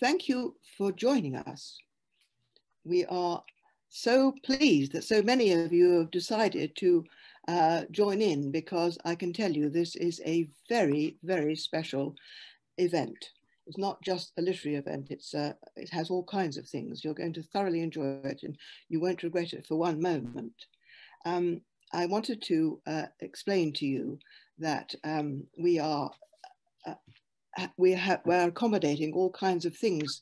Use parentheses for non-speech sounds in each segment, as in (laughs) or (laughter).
thank you for joining us. We are so pleased that so many of you have decided to uh, join in because I can tell you this is a very, very special event. It's not just a literary event, it's, uh, it has all kinds of things. You're going to thoroughly enjoy it and you won't regret it for one moment. Um, I wanted to uh, explain to you that um, we are we we're accommodating all kinds of things,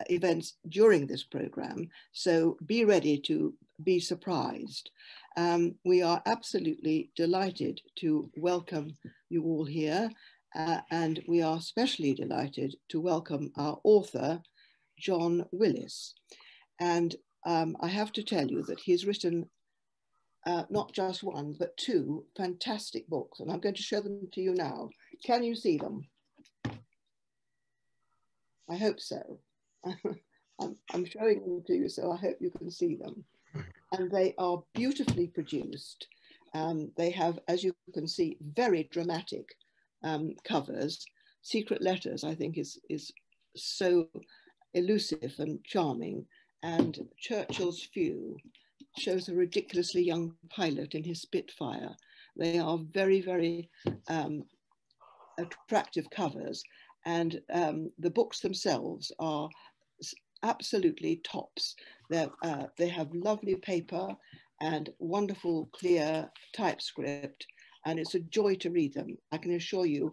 uh, events during this program. So be ready to be surprised. Um, we are absolutely delighted to welcome you all here. Uh, and we are especially delighted to welcome our author, John Willis. And um, I have to tell you that he's written uh, not just one, but two fantastic books. And I'm going to show them to you now. Can you see them? I hope so. (laughs) I'm, I'm showing them to you, so I hope you can see them. And they are beautifully produced. Um, they have, as you can see, very dramatic um, covers. Secret Letters, I think, is, is so elusive and charming. And Churchill's Few shows a ridiculously young pilot in his Spitfire. They are very, very um, attractive covers. And um, the books themselves are absolutely tops. Uh, they have lovely paper and wonderful clear typescript and it's a joy to read them. I can assure you,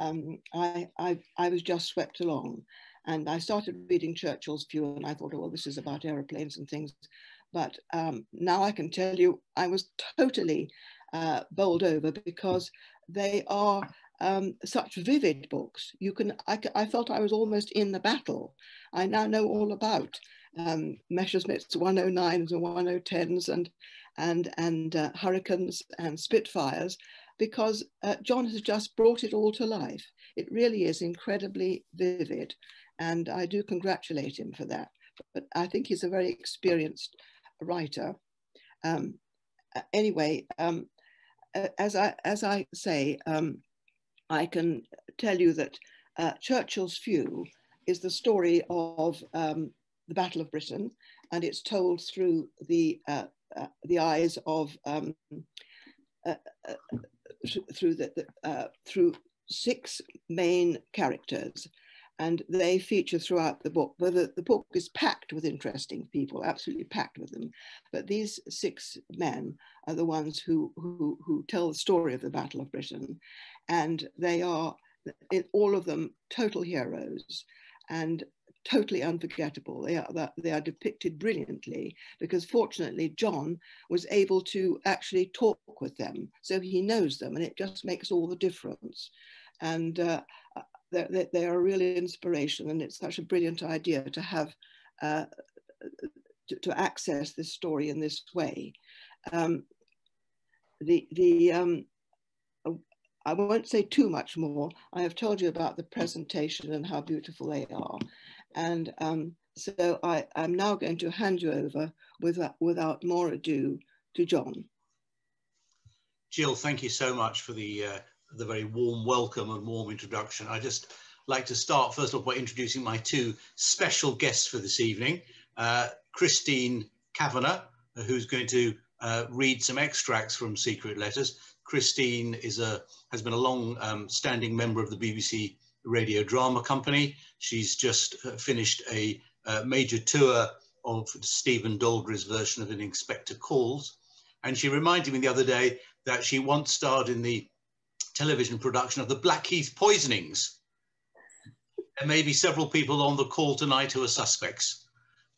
um, I, I, I was just swept along and I started reading Churchill's Few and I thought, oh, well, this is about aeroplanes and things. But um, now I can tell you I was totally uh, bowled over because they are um, such vivid books. You can, I, I, felt I was almost in the battle. I now know all about um, Messerschmitt's 109s and 110s and, and, and uh, Hurricanes and Spitfires because uh, John has just brought it all to life. It really is incredibly vivid and I do congratulate him for that. But I think he's a very experienced writer. Um, anyway, um, as I as I say, um, I can tell you that uh, Churchill's Few is the story of um, the Battle of Britain, and it's told through the uh, uh, the eyes of um, uh, uh, through the, the uh, through six main characters, and they feature throughout the book. But the, the book is packed with interesting people, absolutely packed with them. But these six men are the ones who who, who tell the story of the Battle of Britain, and they are all of them total heroes and totally unforgettable. They are, they are depicted brilliantly because fortunately John was able to actually talk with them. So he knows them and it just makes all the difference. And uh, they, they are a real inspiration and it's such a brilliant idea to have, uh, to, to, access this story in this way. Um, the, the, um, I won't say too much more. I have told you about the presentation and how beautiful they are. And um, so I, am now going to hand you over without, without more ado to John. Jill, thank you so much for the, uh, the very warm welcome and warm introduction. I just like to start first of all by introducing my two special guests for this evening. Uh, Christine Kavanagh, who's going to uh, read some extracts from Secret Letters. Christine is a, has been a long um, standing member of the BBC Radio Drama Company. She's just uh, finished a uh, major tour of Stephen Daldry's version of An Inspector Calls. And she reminded me the other day that she once starred in the television production of the Blackheath Poisonings. There may be several people on the call tonight who are suspects.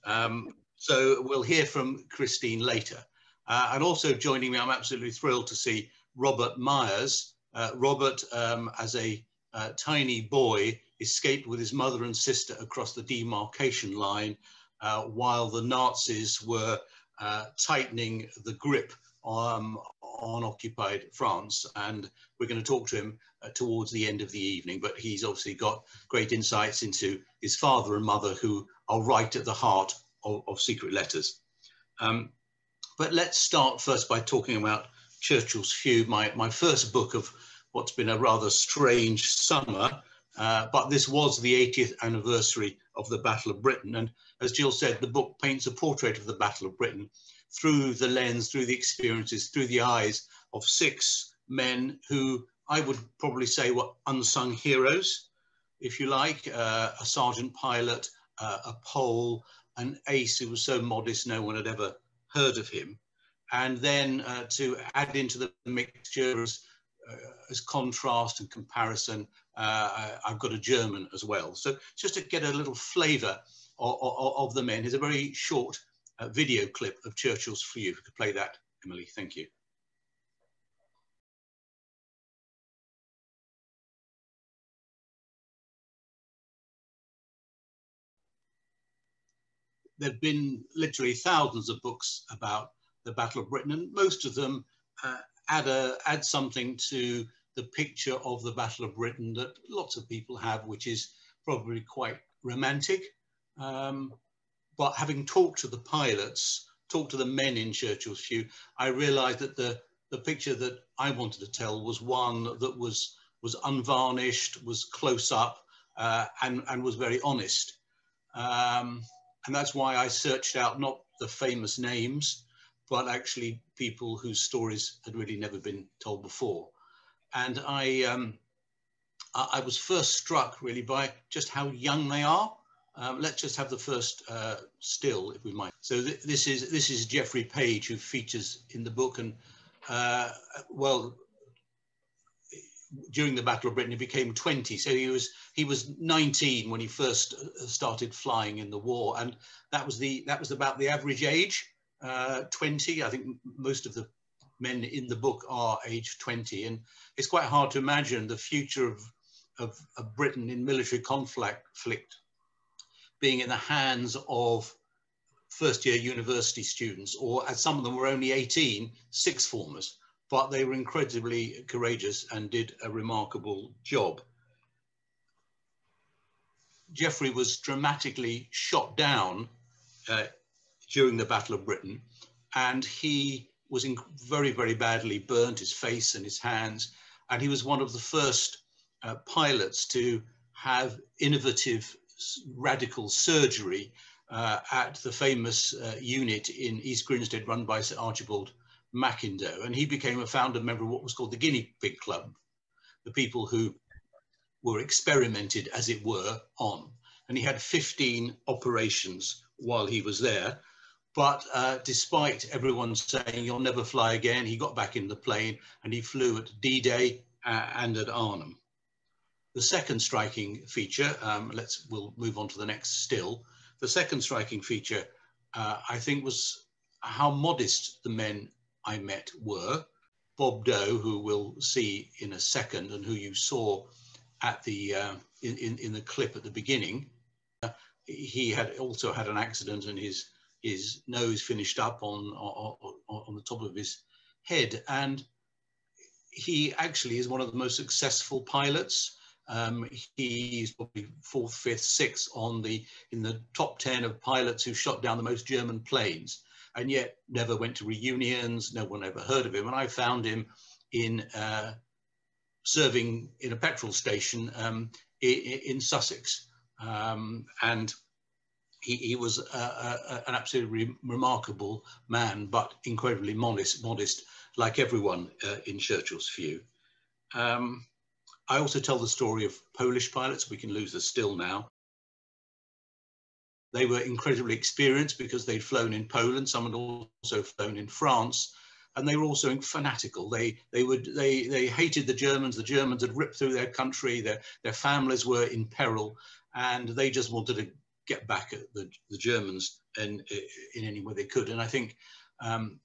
Um, so we'll hear from Christine later. Uh, and also joining me, I'm absolutely thrilled to see Robert Myers. Uh, Robert, um, as a uh, tiny boy, escaped with his mother and sister across the demarcation line uh, while the Nazis were uh, tightening the grip um, on occupied France. And we're going to talk to him uh, towards the end of the evening, but he's obviously got great insights into his father and mother who are right at the heart of, of secret letters. Um, but let's start first by talking about Churchill's Few, my, my first book of what's been a rather strange summer. Uh, but this was the 80th anniversary of the Battle of Britain. And as Jill said, the book paints a portrait of the Battle of Britain through the lens, through the experiences, through the eyes of six men who I would probably say were unsung heroes, if you like, uh, a sergeant pilot, uh, a Pole, an ace who was so modest no one had ever heard of him. And then uh, to add into the mixture as, uh, as contrast and comparison, uh, I've got a German as well. So just to get a little flavour of, of, of, the men, here's a very short uh, video clip of Churchill's for you. If you could play that, Emily, thank you. There've been literally thousands of books about the Battle of Britain, and most of them uh, add, a, add something to the picture of the Battle of Britain that lots of people have, which is probably quite romantic. Um, but having talked to the pilots, talked to the men in Churchill's Few, I realized that the, the picture that I wanted to tell was one that was, was unvarnished, was close up, uh, and, and was very honest. Um, and that's why I searched out not the famous names, but actually people whose stories had really never been told before. And I, um, I was first struck really by just how young they are. Um, let's just have the first uh, still, if we might. So th this is this is Geoffrey Page, who features in the book, and uh, well, during the Battle of Britain, he became 20. So he was he was 19 when he first uh, started flying in the war, and that was the that was about the average age, uh, 20. I think most of the men in the book are age 20, and it's quite hard to imagine the future of of, of Britain in military conflict being in the hands of first year university students, or as some of them were only 18, six formers but they were incredibly courageous and did a remarkable job. Geoffrey was dramatically shot down uh, during the Battle of Britain, and he was very, very badly burnt, his face and his hands. And he was one of the first uh, pilots to have innovative, radical surgery uh, at the famous uh, unit in East Grinstead run by Sir Archibald McIndoe, and he became a founder member of what was called the Guinea Pig Club, the people who were experimented, as it were, on. And he had 15 operations while he was there. But uh, despite everyone saying you'll never fly again, he got back in the plane and he flew at D-Day uh, and at Arnhem. The second striking feature, um, let's we'll move on to the next still. The second striking feature, uh, I think, was how modest the men I met were Bob Doe, who we'll see in a second, and who you saw at the uh, in, in the clip at the beginning. Uh, he had also had an accident, and his his nose finished up on, on on the top of his head, and he actually is one of the most successful pilots. Um, he's probably fourth, fifth, sixth on the in the top ten of pilots who shot down the most German planes and yet never went to reunions. No one ever heard of him. And I found him in uh, serving in a petrol station um, in, Sussex. Um, and he, he was a, a, an absolutely re remarkable man, but incredibly modest, modest like everyone uh, in Churchill's Few. Um, I also tell the story of Polish pilots. We can lose the still now. They were incredibly experienced because they'd flown in Poland. Some had also flown in France, and they were also fanatical. They they would they they hated the Germans. The Germans had ripped through their country. Their their families were in peril, and they just wanted to get back at the the Germans in in any way they could. And I think. Um,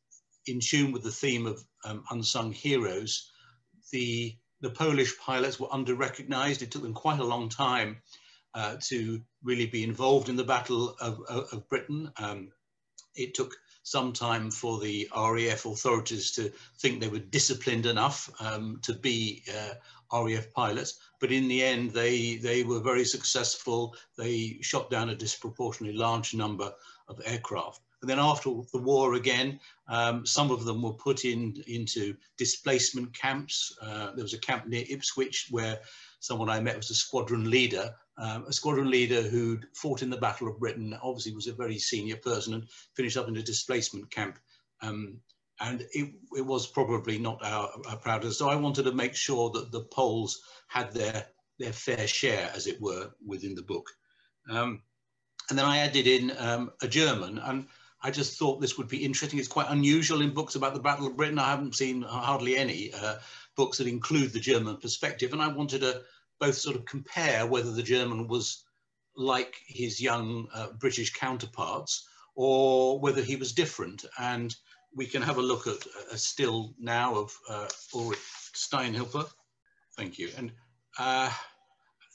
in tune with the theme of um, unsung heroes, the the Polish pilots were under recognized. It took them quite a long time uh, to really be involved in the Battle of, of, of Britain. Um, it took some time for the RAF authorities to think they were disciplined enough um, to be uh, RAF pilots, but in the end they, they were very successful. They shot down a disproportionately large number of aircraft. And then after the war again, um, some of them were put in into displacement camps. Uh, there was a camp near Ipswich where someone I met was a squadron leader, um, a squadron leader who'd fought in the Battle of Britain, obviously was a very senior person and finished up in a displacement camp. Um, and it, it, was probably not our, our proudest. So I wanted to make sure that the Poles had their, their fair share, as it were, within the book. Um, and then I added in um, a German, and I just thought this would be interesting. It's quite unusual in books about the Battle of Britain. I haven't seen hardly any uh, books that include the German perspective, and I wanted to both sort of compare whether the German was like his young uh, British counterparts or whether he was different. And we can have a look at a still now of uh, Ulrich Steinhilper. Thank you. And uh,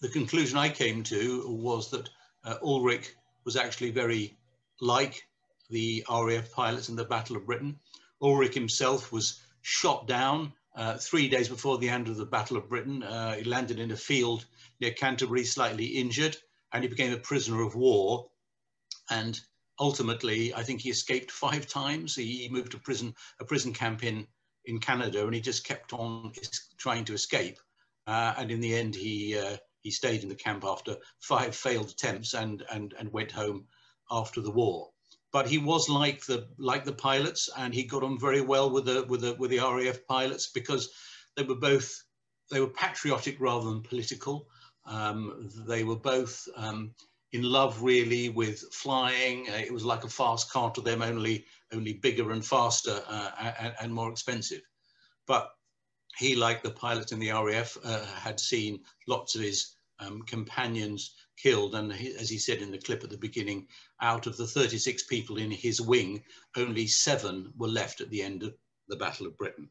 the conclusion I came to was that uh, Ulrich was actually very like the RAF pilots in the Battle of Britain. Ulrich himself was shot down uh, three days before the end of the Battle of Britain. Uh, he landed in a field near Canterbury, slightly injured, and he became a prisoner of war. And ultimately, I think he escaped five times. He moved to prison, a prison camp in, in Canada, and he just kept on trying to escape. Uh, and in the end, he uh, he stayed in the camp after five failed attempts and and and went home after the war. But he was like the like the pilots, and he got on very well with the with the with the RAF pilots because they were both they were patriotic rather than political. Um, they were both um, in love really with flying. Uh, it was like a fast car to them, only only bigger and faster uh, and, and, more expensive. But he, like the pilots in the RAF, uh, had seen lots of his um, companions killed. And he, as he said in the clip at the beginning, out of the 36 people in his wing, only seven were left at the end of the Battle of Britain.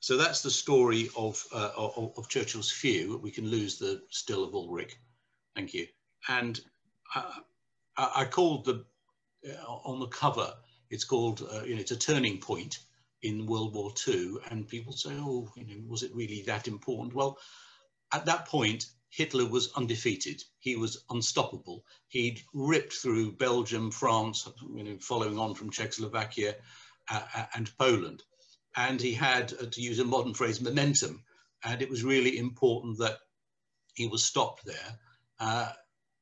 So that's the story of, uh, of, of, Churchill's few. We can lose the still of Ulrich. Thank you. And I, I called the, uh, on the cover, it's called, uh, you know, it's a turning point in World War II. And people say, oh, you know, was it really that important? Well, at that point, Hitler was undefeated. He was unstoppable. He'd ripped through Belgium, France, you know, following on from Czechoslovakia uh, uh and Poland and he had, uh, to use a modern phrase, momentum. And it was really important that he was stopped there. Uh,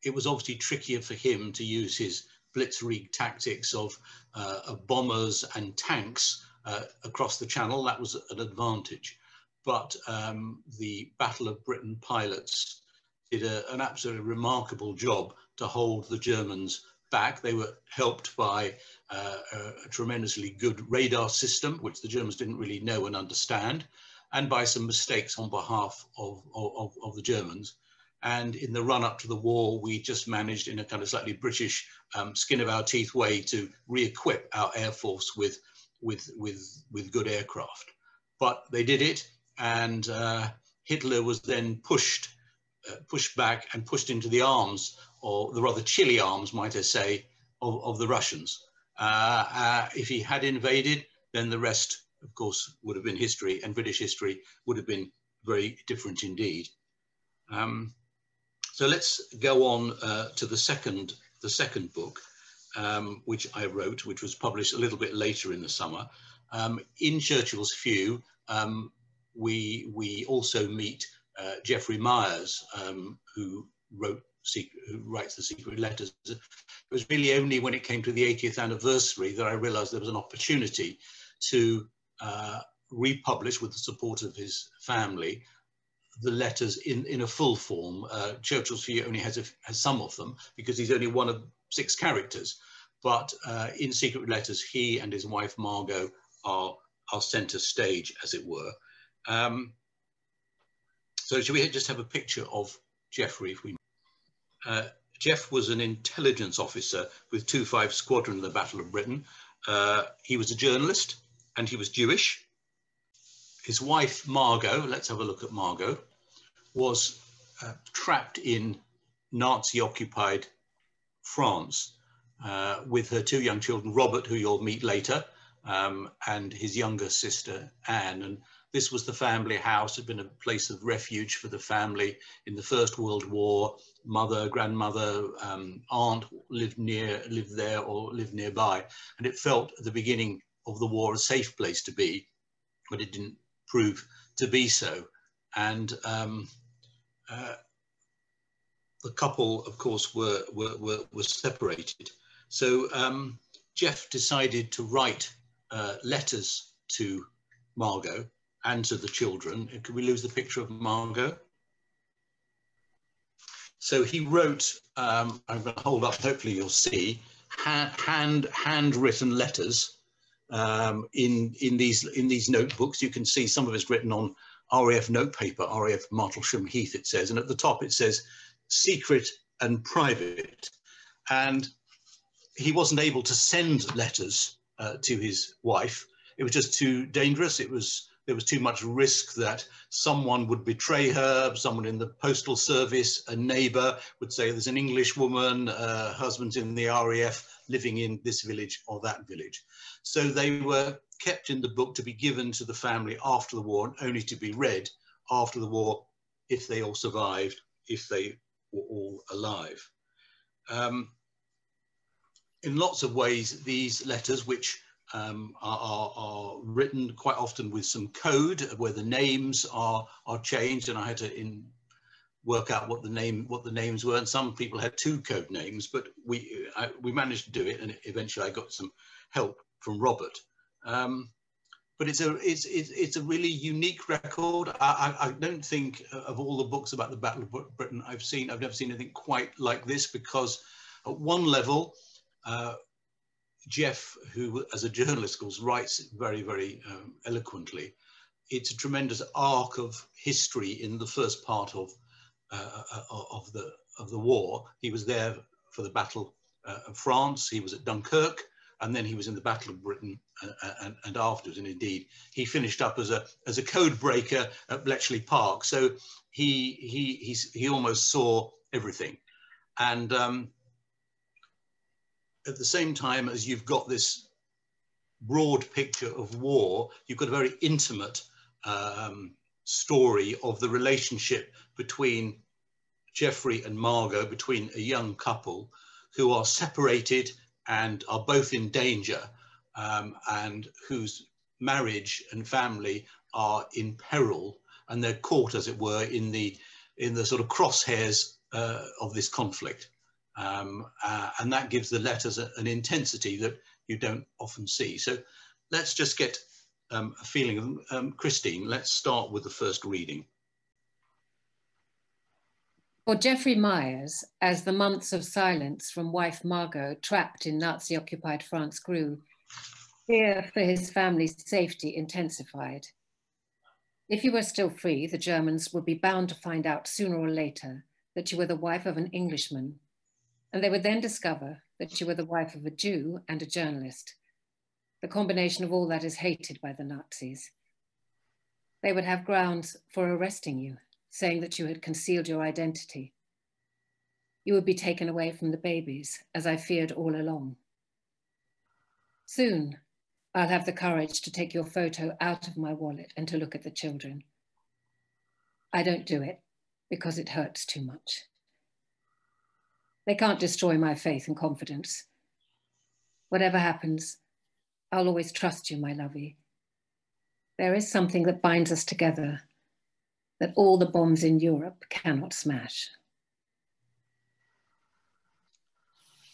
it was obviously trickier for him to use his blitzkrieg tactics of, uh, of bombers and tanks uh, across the channel. That was an advantage. But um, the Battle of Britain pilots did a, an absolutely remarkable job to hold the Germans back. They were helped by uh, a, tremendously good radar system, which the Germans didn't really know and understand, and by some mistakes on behalf of, of, of the Germans. And in the run up to the war, we just managed in a kind of slightly British um, skin of our teeth way to re-equip our air force with, with, with, with good aircraft. But they did it, and uh, Hitler was then pushed, uh, pushed back and pushed into the arms, or the rather chilly arms, might I say, of, of the Russians. Uh, uh, if he had invaded, then the rest, of course, would have been history, and British history would have been very different indeed. Um, so let's go on uh, to the second, the second book, um, which I wrote, which was published a little bit later in the summer. Um, in Churchill's Few, um, we, we also meet uh, Geoffrey Myers, um, who wrote secret, who writes the secret letters. It was really only when it came to the 80th anniversary that I realized there was an opportunity to uh, republish with the support of his family the letters in, in a full form. Uh, Churchill's Few only has, a, has some of them because he's only one of six characters. But uh, in Secret Letters, he and his wife Margot are, are center stage, as it were. Um, so should we just have a picture of Geoffrey if we uh, Jeff was an intelligence officer with 2-5 Squadron in the Battle of Britain. Uh, he was a journalist and he was Jewish. His wife, Margot, let's have a look at Margot, was uh, trapped in Nazi-occupied France uh, with her two young children, Robert, who you'll meet later, um, and his younger sister, Anne. And This was the family house, had been a place of refuge for the family in the First World War. Mother, grandmother, um, aunt lived near, lived there or lived nearby. And it felt at the beginning of the war a safe place to be, but it didn't prove to be so. And um, uh, the couple, of course, were, were, were, were separated. So um, Jeff decided to write uh, letters to Margot and to the children. Could we lose the picture of Margot? So he wrote, um, I'm going to hold up, hopefully you'll see, hand, hand handwritten letters um, in, in, these, in these notebooks. You can see some of it's written on RAF notepaper, RAF Martlesham Heath, it says. And at the top it says, secret and private. And he wasn't able to send letters uh, to his wife. It was just too dangerous. It was there was too much risk that someone would betray her, someone in the postal service, a neighbor would say there's an English woman, uh, husband's in the RAF living in this village or that village. So they were kept in the book to be given to the family after the war and only to be read after the war if they all survived, if they were all alive. Um, in lots of ways, these letters, which um, are, are, are, written quite often with some code where the names are, are changed, and I had to in, work out what the name what the names were. And some people had two code names, but we I, we managed to do it, and eventually I got some help from Robert. Um, but it's a it's, it's it's a really unique record. I, I, I don't think of all the books about the Battle of Britain I've seen, I've never seen anything quite like this because at one level uh, Jeff, who as a journalist, of course, writes very, very um, eloquently. It's a tremendous arc of history in the first part of uh, uh of the of the war. He was there for the Battle uh, of France. He was at Dunkirk, and then he was in the Battle of Britain and, uh, and, and, afterwards. And indeed, he finished up as a as a code breaker at Bletchley Park. So he he he's, he almost saw everything, and um, at the same time as you've got this broad picture of war, you've got a very intimate um, story of the relationship between Geoffrey and Margot, between a young couple who are separated and are both in danger um, and whose marriage and family are in peril and they're caught, as it were, in the, in the sort of crosshairs uh, of this conflict. Um, uh, and that gives the letters a, an intensity that you don't often see. So let's just get um, a feeling of um, Christine, let's start with the first reading. For Geoffrey Myers, as the months of silence from wife Margot trapped in Nazi-occupied France grew, fear for his family's safety intensified. If you were still free, the Germans would be bound to find out sooner or later that you were the wife of an Englishman and they would then discover that you were the wife of a Jew and a journalist, the combination of all that is hated by the Nazis. They would have grounds for arresting you, saying that you had concealed your identity. You would be taken away from the babies, as I feared all along. Soon, I'll have the courage to take your photo out of my wallet and to look at the children. I don't do it because it hurts too much. They can't destroy my faith and confidence. Whatever happens, I'll always trust you, my lovey. There is something that binds us together that all the bombs in Europe cannot smash.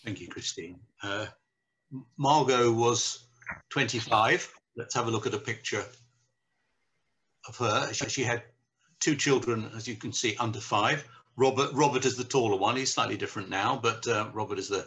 Thank you, Christine. Uh, Margot was 25. Let's have a look at a picture of her. She, she had two children, as you can see, under five. Robert Robert is the taller one. He's slightly different now, but uh, Robert is the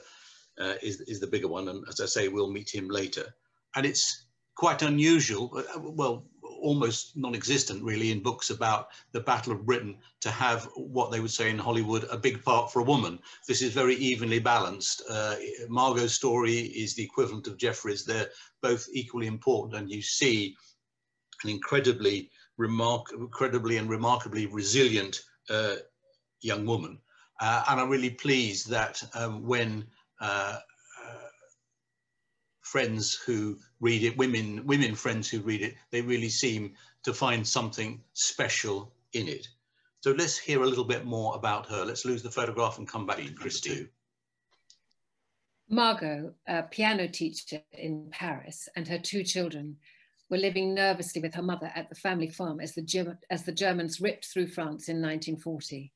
uh, is is the bigger one. And as I say, we'll meet him later. And it's quite unusual, uh, well, almost non-existent really in books about the Battle of Britain to have what they would say in Hollywood a big part for a woman. This is very evenly balanced. Uh, Margot's story is the equivalent of Geoffrey's. They're both equally important, and you see an incredibly remark, incredibly and remarkably resilient uh, young woman. Uh, and I'm really pleased that um, when uh, uh, friends who read it, women, women friends who read it, they really seem to find something special in it. So let's hear a little bit more about her. Let's lose the photograph and come back to Christy. Margot, a piano teacher in Paris, and her two children were living nervously with her mother at the family farm as the, German, as the Germans ripped through France in 1940.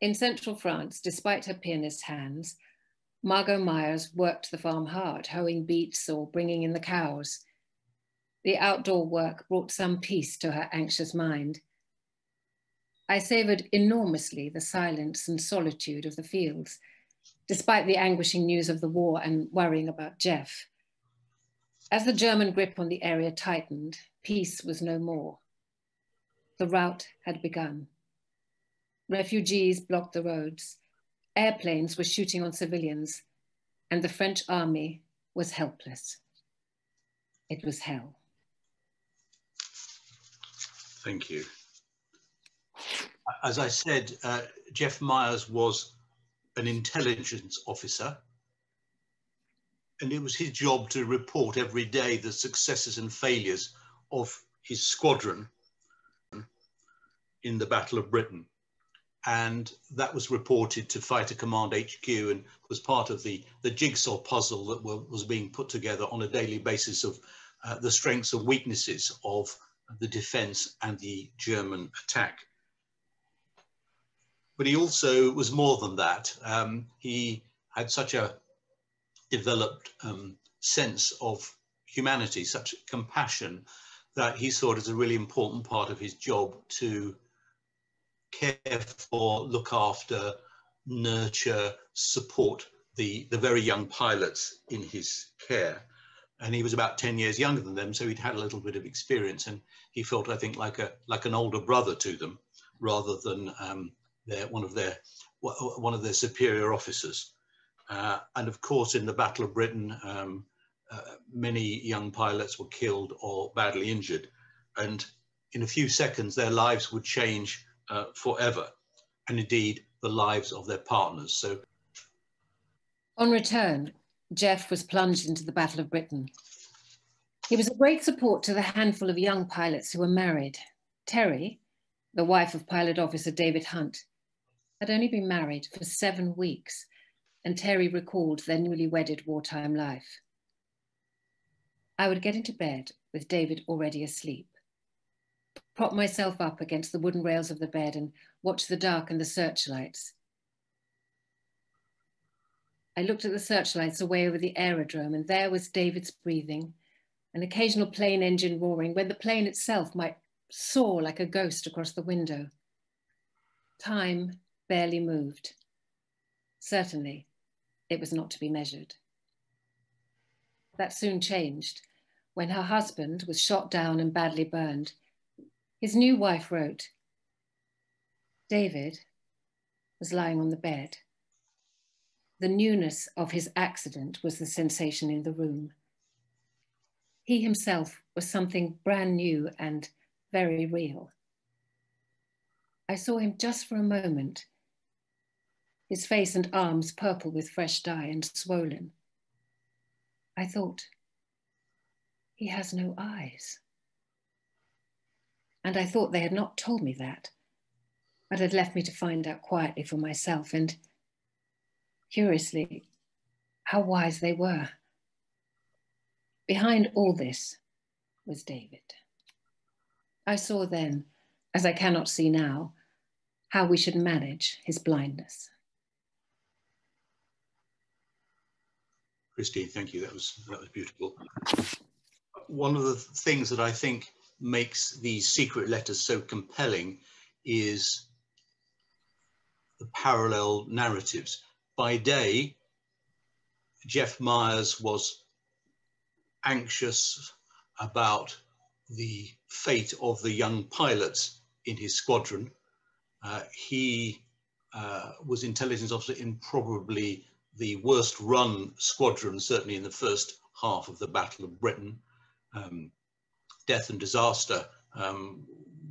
In central France, despite her pianist hands, Margot Myers worked the farm hard, hoeing beets or bringing in the cows. The outdoor work brought some peace to her anxious mind. I savored enormously the silence and solitude of the fields, despite the anguishing news of the war and worrying about Jeff. As the German grip on the area tightened, peace was no more. The rout had begun. Refugees blocked the roads. Airplanes were shooting on civilians, and the French army was helpless. It was hell. Thank you. As I said, uh, Jeff Myers was an intelligence officer, and it was his job to report every day the successes and failures of his squadron in the Battle of Britain and that was reported to Fighter Command HQ and was part of the, the jigsaw puzzle that were, was being put together on a daily basis of uh, the strengths and weaknesses of the defense and the German attack. But he also was more than that. Um, he had such a developed um, sense of humanity, such compassion, that he saw it as a really important part of his job to care for, look after, nurture, support the, the very young pilots in his care. And he was about 10 years younger than them, so he'd had a little bit of experience and he felt, I think, like a like an older brother to them rather than um, their, one of their one of their superior officers. Uh, and of course, in the Battle of Britain, um, uh, many young pilots were killed or badly injured. And in a few seconds, their lives would change uh, forever, and indeed the lives of their partners. So, on return, Jeff was plunged into the Battle of Britain. He was a great support to the handful of young pilots who were married. Terry, the wife of pilot officer David Hunt, had only been married for seven weeks, and Terry recalled their newly wedded wartime life. I would get into bed with David already asleep prop myself up against the wooden rails of the bed and watch the dark and the searchlights. I looked at the searchlights away over the aerodrome, and there was David's breathing, an occasional plane engine roaring, when the plane itself might soar like a ghost across the window. Time barely moved. Certainly, it was not to be measured. That soon changed when her husband was shot down and badly burned his new wife wrote David was lying on the bed. The newness of his accident was the sensation in the room. He himself was something brand new and very real. I saw him just for a moment, his face and arms purple with fresh dye and swollen. I thought, he has no eyes. And I thought they had not told me that, but had left me to find out quietly for myself. And curiously, how wise they were. Behind all this was David. I saw then, as I cannot see now, how we should manage his blindness. Christine, thank you. That was that was beautiful. One of the things that I think makes these secret letters so compelling is the parallel narratives. By day, Jeff Myers was anxious about the fate of the young pilots in his squadron. Uh, he uh, was intelligence officer in probably the worst run squadron, certainly in the first half of the Battle of Britain. Um, death and disaster um,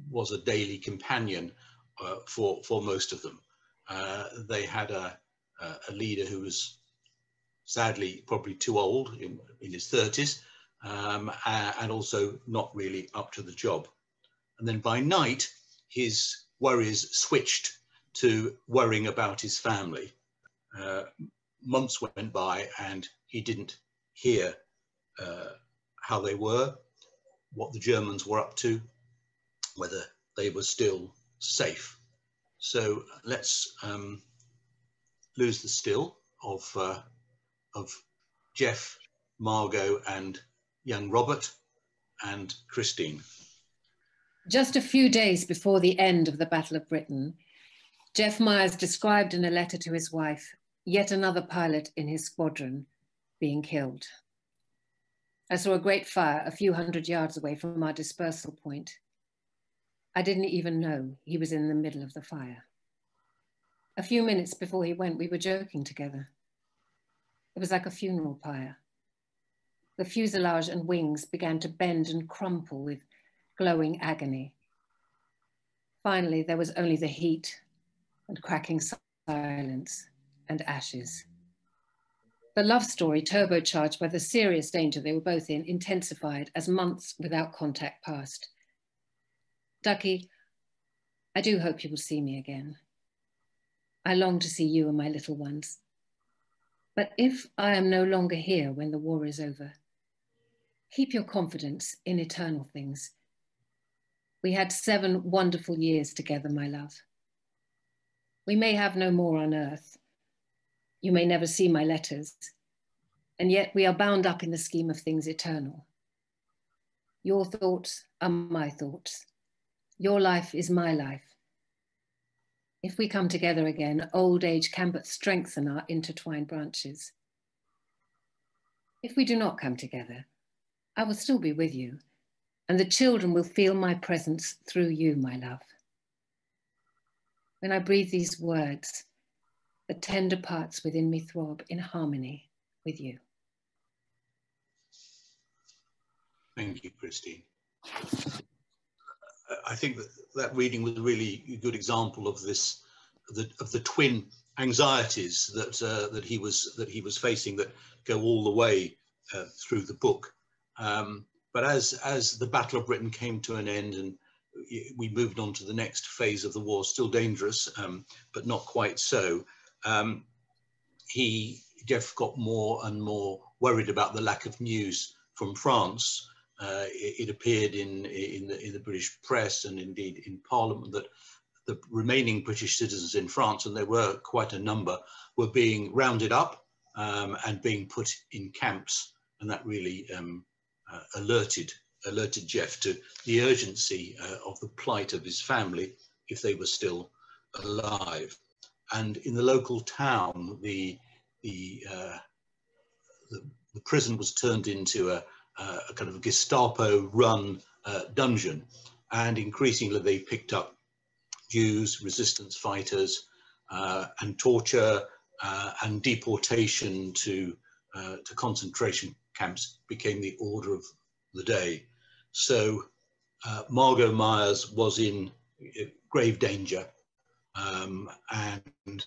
was a daily companion uh, for, for most of them. Uh, they had a, a leader who was sadly probably too old in, in his 30s, um, and also not really up to the job. And then by night, his worries switched to worrying about his family. Uh, months went by and he didn't hear uh, how they were, what the Germans were up to, whether they were still safe. So let's um, lose the still of, uh, of Jeff, Margot and young Robert and Christine. Just a few days before the end of the Battle of Britain, Jeff Myers described in a letter to his wife yet another pilot in his squadron being killed. I saw a great fire a few hundred yards away from our dispersal point. I didn't even know he was in the middle of the fire. A few minutes before he went, we were joking together. It was like a funeral pyre. The fuselage and wings began to bend and crumple with glowing agony. Finally, there was only the heat and cracking silence and ashes. The love story, turbocharged by the serious danger they were both in, intensified as months without contact passed. Ducky, I do hope you will see me again. I long to see you and my little ones. But if I am no longer here when the war is over, keep your confidence in eternal things. We had seven wonderful years together, my love. We may have no more on earth. You may never see my letters, and yet we are bound up in the scheme of things eternal. Your thoughts are my thoughts. Your life is my life. If we come together again, old age can but strengthen our intertwined branches. If we do not come together, I will still be with you, and the children will feel my presence through you, my love. When I breathe these words, the tender parts within me throb in harmony with you. Thank you, Christine. I think that that reading was a really good example of this, of the, of the twin anxieties that uh, that he was that he was facing that go all the way uh, through the book. Um, but as as the Battle of Britain came to an end and we moved on to the next phase of the war, still dangerous, um, but not quite so. Um, he Jeff got more and more worried about the lack of news from France uh, it, it, appeared in, in the, in, the, British press and indeed in Parliament that the remaining British citizens in France, and there were quite a number, were being rounded up um, and being put in camps. And that really um, uh, alerted, alerted Jeff to the urgency uh, of the plight of his family if they were still alive. And in the local town, the, the, uh, the, the prison was turned into a, a kind of Gestapo run uh, dungeon. And increasingly they picked up Jews, resistance fighters, uh, and torture uh, and deportation to, uh, to concentration camps became the order of the day. So uh, Margot Myers was in grave danger. Um, and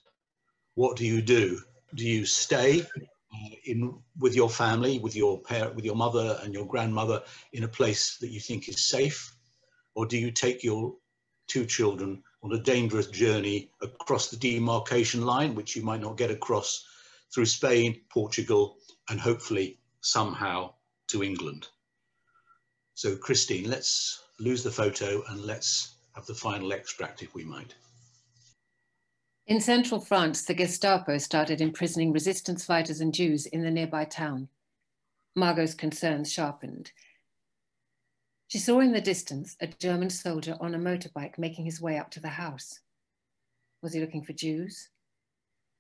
what do you do? Do you stay uh, in with your family, with your parent, with your mother and your grandmother in a place that you think is safe? Or do you take your two children on a dangerous journey across the demarcation line, which you might not get across through Spain, Portugal, and hopefully somehow to England? So Christine, let's lose the photo and let's have the final extract if we might. In central France, the Gestapo started imprisoning resistance fighters and Jews in the nearby town. Margot's concerns sharpened. She saw in the distance a German soldier on a motorbike making his way up to the house. Was he looking for Jews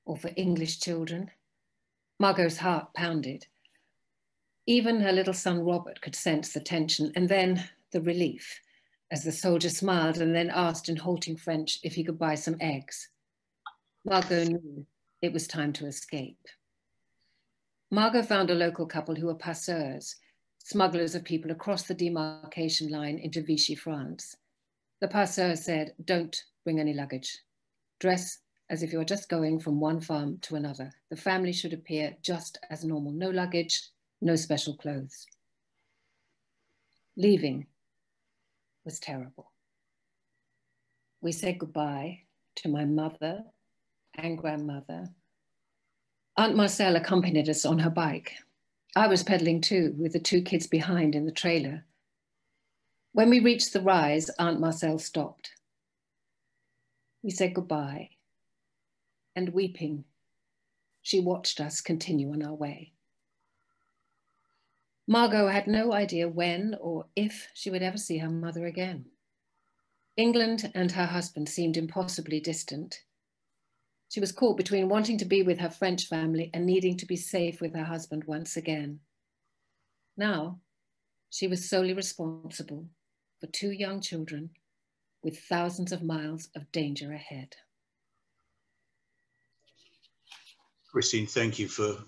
or for English children? Margot's heart pounded. Even her little son Robert could sense the tension and then the relief as the soldier smiled and then asked in halting French if he could buy some eggs. Margot knew it was time to escape. Margot found a local couple who were passeurs, smugglers of people across the demarcation line into Vichy, France. The passeur said, don't bring any luggage. Dress as if you are just going from one farm to another. The family should appear just as normal, no luggage, no special clothes. Leaving was terrible. We said goodbye to my mother and grandmother. Aunt Marcel accompanied us on her bike. I was pedaling too, with the two kids behind in the trailer. When we reached the rise, Aunt Marcel stopped. We said goodbye, and weeping, she watched us continue on our way. Margot had no idea when or if she would ever see her mother again. England and her husband seemed impossibly distant. She was caught between wanting to be with her French family and needing to be safe with her husband once again. Now, she was solely responsible for two young children with thousands of miles of danger ahead. Christine, thank you for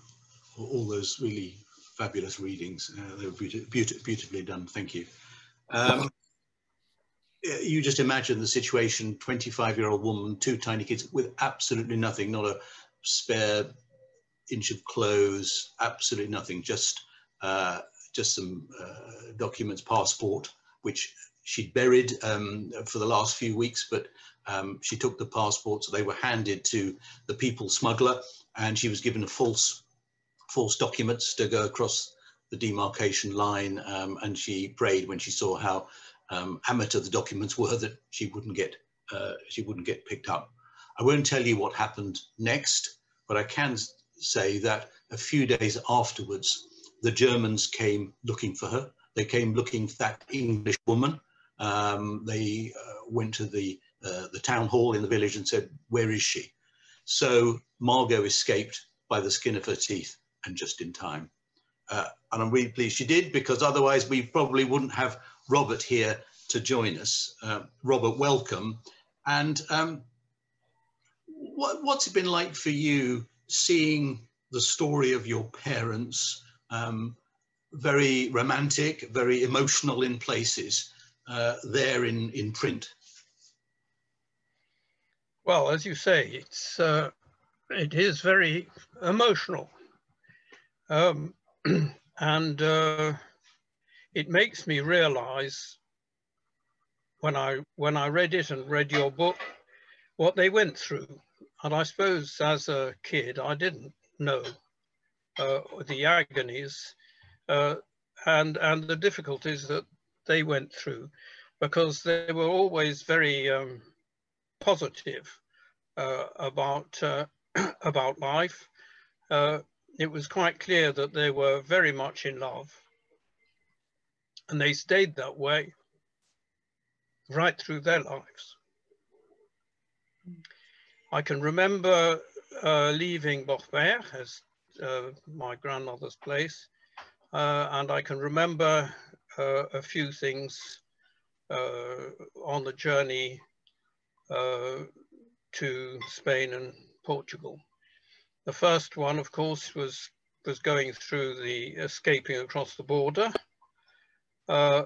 all those really fabulous readings. Uh, they were beauty, beauty, beautifully done. Thank you. Um, you just imagine the situation 25 year old woman two tiny kids with absolutely nothing not a spare inch of clothes absolutely nothing just uh, just some uh, documents passport which she'd buried um, for the last few weeks but um, she took the passports they were handed to the people smuggler and she was given a false false documents to go across the demarcation line um, and she prayed when she saw how um, amateur the documents were that she wouldn't get uh, she wouldn't get picked up. I won't tell you what happened next, but I can say that a few days afterwards, the Germans came looking for her. They came looking for that English woman. Um, they uh, went to the uh, the town hall in the village and said, "Where is she?" So Margot escaped by the skin of her teeth and just in time. Uh, and I'm really pleased she did because otherwise we probably wouldn't have Robert here to join us. Uh, Robert, welcome. And um, what, what's it been like for you seeing the story of your parents, um, very romantic, very emotional in places, uh, there in, in print? Well, as you say, it's uh, it is very emotional, um, (clears throat) and uh, it makes me realize when I when I read it and read your book what they went through. And I suppose as a kid I didn't know uh, the agonies uh, and and the difficulties that they went through because they were always very um, positive uh, about uh, (clears throat) about life. Uh, it was quite clear that they were very much in love and they stayed that way right through their lives. I can remember uh, leaving Bochmer as uh, my grandmother's place, uh, and I can remember uh, a few things uh, on the journey uh, to Spain and Portugal. The first one, of course, was was going through the escaping across the border uh,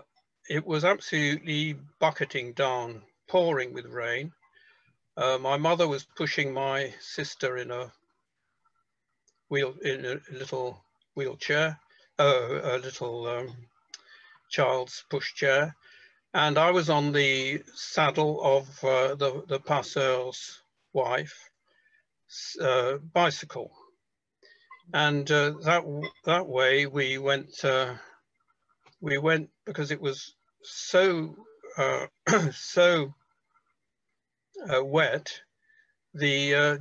it was absolutely bucketing down, pouring with rain. Uh, my mother was pushing my sister in a wheel in a little wheelchair, uh, a little um, child's pushchair, and I was on the saddle of uh, the the passeur's wife uh, bicycle, and uh, that that way we went we went because it was so uh, (clears throat) so uh, wet. The uh,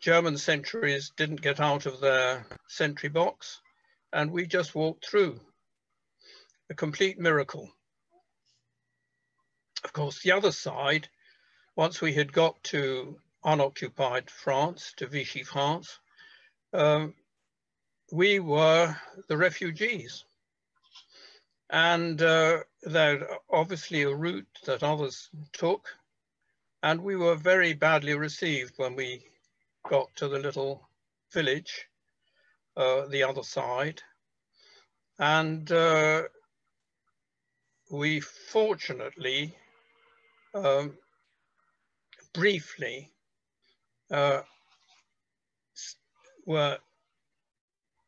German sentries didn't get out of their sentry box, and we just walked through. A complete miracle. Of course, the other side, once we had got to unoccupied France, to Vichy France, um, we were the refugees. And uh, there's obviously a route that others took. And we were very badly received when we got to the little village, uh, the other side. And uh, we fortunately, um, briefly, uh, were,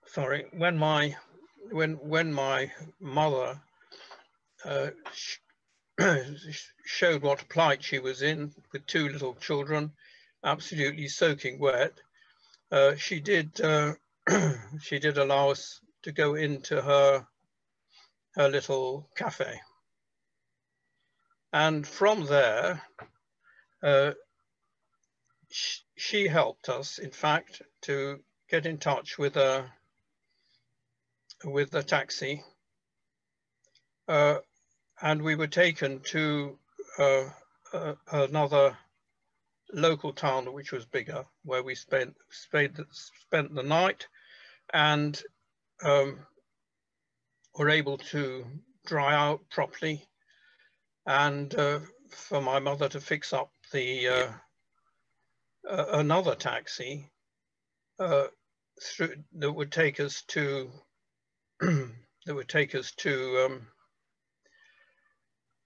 sorry, when my, when, when my mother uh, (clears throat) showed what plight she was in with two little children, absolutely soaking wet, uh, she did uh, (clears throat) she did allow us to go into her her little cafe. And from there, uh, she helped us, in fact, to get in touch with a with the taxi, uh, and we were taken to uh, uh, another local town which was bigger, where we spent spent spent the night, and um, were able to dry out properly and uh, for my mother to fix up the uh, another taxi uh, through, that would take us to that would take us to um,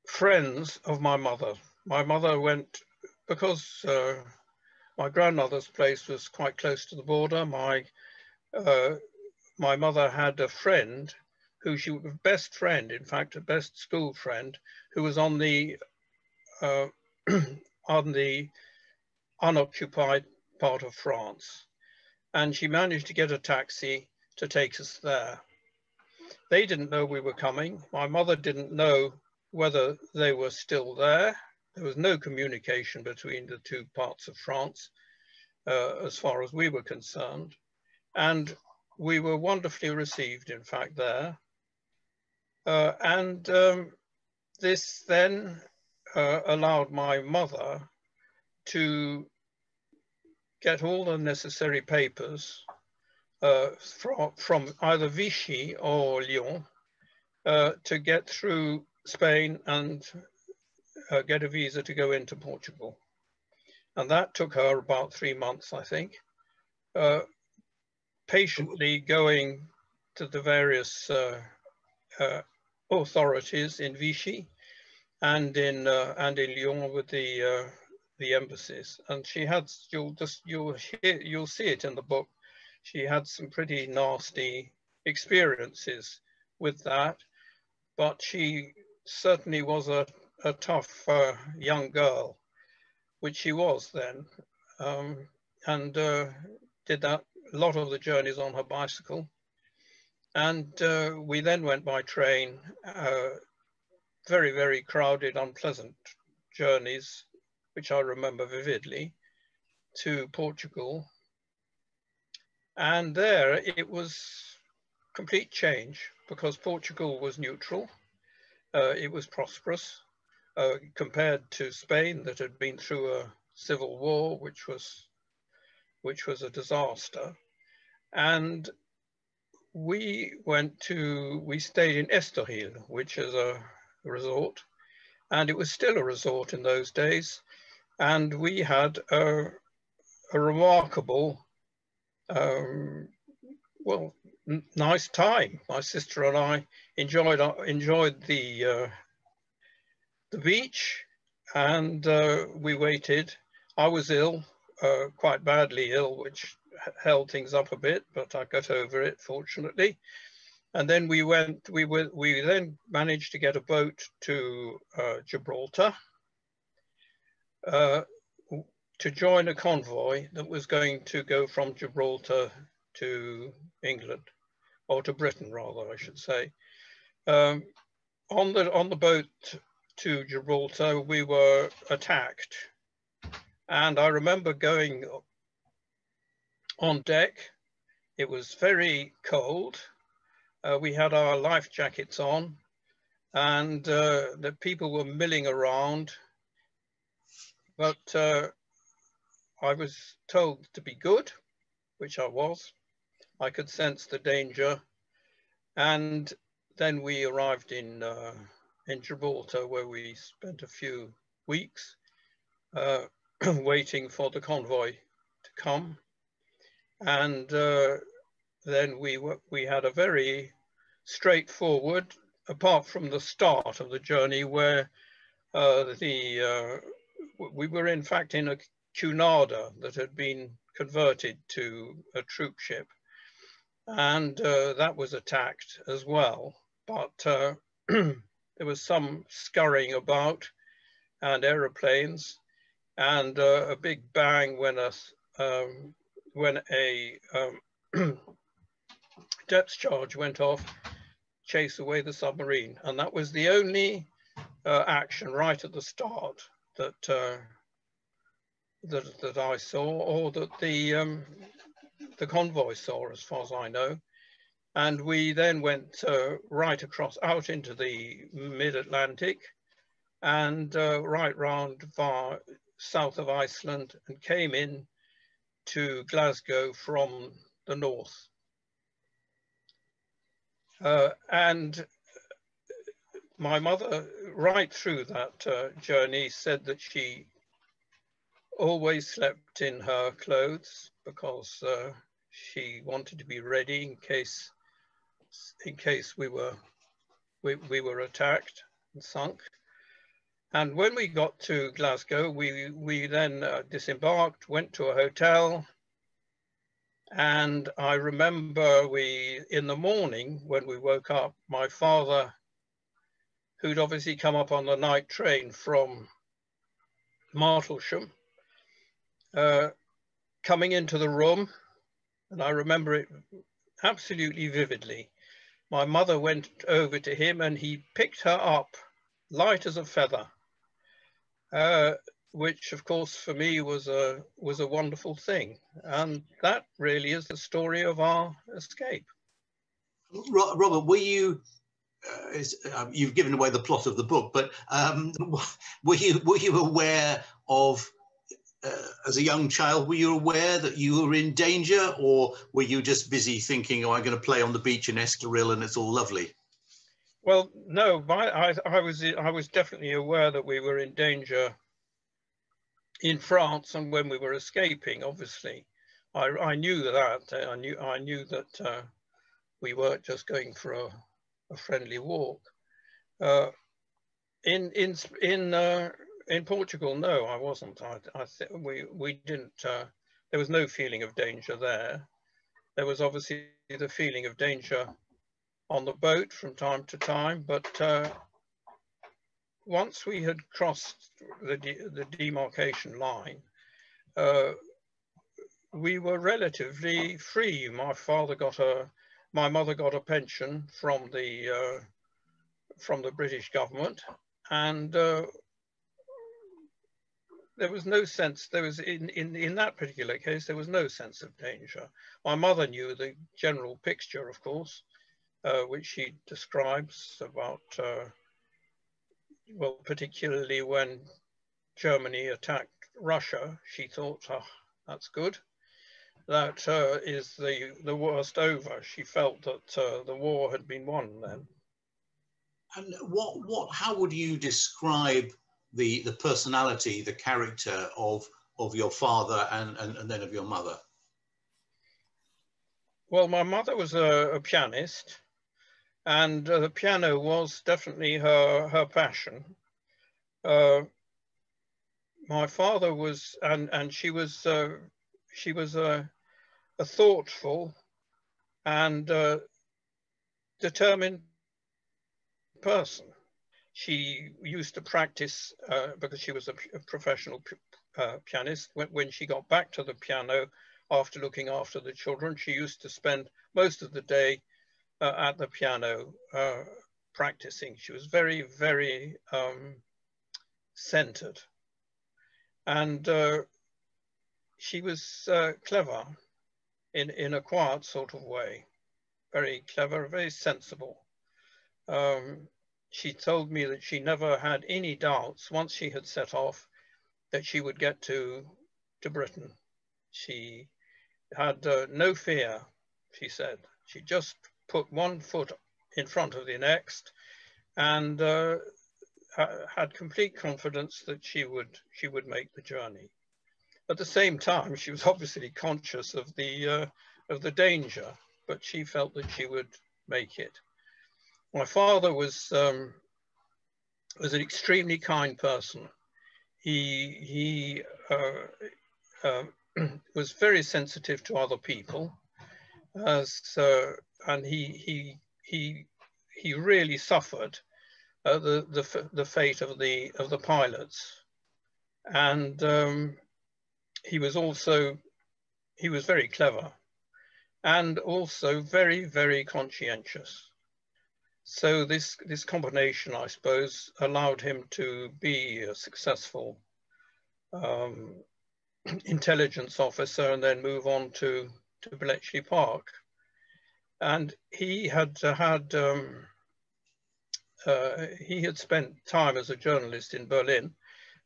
friends of my mother. My mother went because uh, my grandmother's place was quite close to the border. My uh, my mother had a friend who she was best friend, in fact, a best school friend, who was on the uh, (clears throat) on the unoccupied part of France. And she managed to get a taxi to take us there. They didn't know we were coming. My mother didn't know whether they were still there. There was no communication between the two parts of France uh, as far as we were concerned. And we were wonderfully received, in fact, there. Uh, and um, this then uh, allowed my mother to get all the necessary papers uh, from, from either Vichy or Lyon uh, to get through Spain and uh, get a visa to go into Portugal. And that took her about three months, I think, uh, patiently going to the various authorities in Vichy and in uh, and in Lyon with the uh, the embassies. And she had you'll just you'll hear you'll see it in the book. She had some pretty nasty experiences with that, but she certainly was a, a tough uh, young girl, which she was then, um, and uh, did that a lot of the journeys on her bicycle and uh, we then went by train, uh, very, very crowded, unpleasant journeys, which I remember vividly, to Portugal. And there it was complete change because Portugal was neutral. Uh, it was prosperous uh, compared to Spain that had been through a civil war, which was, which was a disaster. And we went to, we stayed in Estoril, which is a resort, and it was still a resort in those days. And we had a, a remarkable, um, well, nice time. My sister and I enjoyed uh, enjoyed the uh, the beach, and uh, we waited. I was ill, uh, quite badly ill, which held things up a bit, but I got over it, fortunately. And then we went, we were, we then managed to get a boat to uh, Gibraltar uh, to join a convoy that was going to go from Gibraltar to England, or to Britain rather, I should say. Um, on the on the boat to Gibraltar, we were attacked, and I remember going on deck. It was very cold. Uh, we had our life jackets on and uh, the people were milling around. But uh, I was told to be good, which I was. I could sense the danger. And then we arrived in, uh, in Gibraltar where we spent a few weeks uh, (clears throat) waiting for the convoy to come and uh, then we we had a very straightforward, apart from the start of the journey where uh, the uh, we were in fact in a Cunarder that had been converted to a troop ship. And uh, that was attacked as well. But uh, (clears throat) there was some scurrying about and aeroplanes and uh, a big bang when a, um, when a um, (clears throat) depth charge went off, chase away the submarine. And that was the only uh, action right at the start that, uh, that, that I saw or that the, um, the convoy saw as far as I know. And we then went uh, right across out into the mid-Atlantic and uh, right round far south of Iceland and came in to Glasgow from the north. Uh, and my mother, right through that uh, journey, said that she always slept in her clothes because uh, she wanted to be ready in case in case we were we, we were attacked and sunk. And when we got to Glasgow, we, we then uh, disembarked, went to a hotel. And I remember we, in the morning when we woke up, my father, who'd obviously come up on the night train from Martlesham, uh, coming into the room, and I remember it absolutely vividly. My mother went over to him and he picked her up light as a feather uh, which of course for me was a was a wonderful thing, and that really is the story of our escape. Robert, were you? Uh, is, uh, you've given away the plot of the book, but um, (laughs) were you were you aware of uh, as a young child, were you aware that you were in danger, or were you just busy thinking, "Oh, I'm going to play on the beach in Estoril and it's all lovely"? Well, no, my, I, I was I was definitely aware that we were in danger in France and when we were escaping. Obviously, I, I knew that. I knew I knew that uh, we weren't just going for a, a friendly walk. Uh, in in in uh, in Portugal, no, I wasn't. I, I we we didn't. Uh, there was no feeling of danger there. There was obviously the feeling of danger on the boat from time to time, but uh, once we had crossed the, de the demarcation line, uh, we were relatively free. My father got a, my mother got a pension from the uh, from the British government, and uh, there was no sense. There was in in in that particular case there was no sense of danger. My mother knew the general picture, of course, uh, which she describes about, uh, well, particularly when Germany attacked Russia, she thought, oh, that's good. That uh, is the, the worst over. She felt that uh, the war had been won then. And what, what, how would you describe the, the personality, the character of, of your father and, and, and then of your mother? Well, my mother was a, a pianist and uh, the piano was definitely her her passion. Uh, my father was, and and she was uh, she was a, a thoughtful and uh, determined person. She used to practice uh, because she was a, professional uh, pianist. When, when she got back to the piano after looking after the children, she used to spend most of the day uh, at the piano uh, practicing. She was very, very um, centered. And uh, she was uh, clever in, in a quiet sort of way, very clever, very sensible. Um, she told me that she never had any doubts once she had set off that she would get to, to Britain. She had uh, no fear, she said. She just put one foot in front of the next and uh, had complete confidence that she would she would make the journey. At the same time, she was (laughs) obviously conscious of the uh, of the danger, but she felt that she would make it. My father was um, was an extremely kind person. He he uh, um, (clears throat) was very sensitive to other people, as uh, and he he he he really suffered uh, the the the fate of the of the pilots, and um, he was also he was very clever, and also very very conscientious. So this this combination, I suppose, allowed him to be a successful um, (clears throat) intelligence officer and then move on to, to Bletchley Park. And he had uh, had um, uh, he had spent time as a journalist in Berlin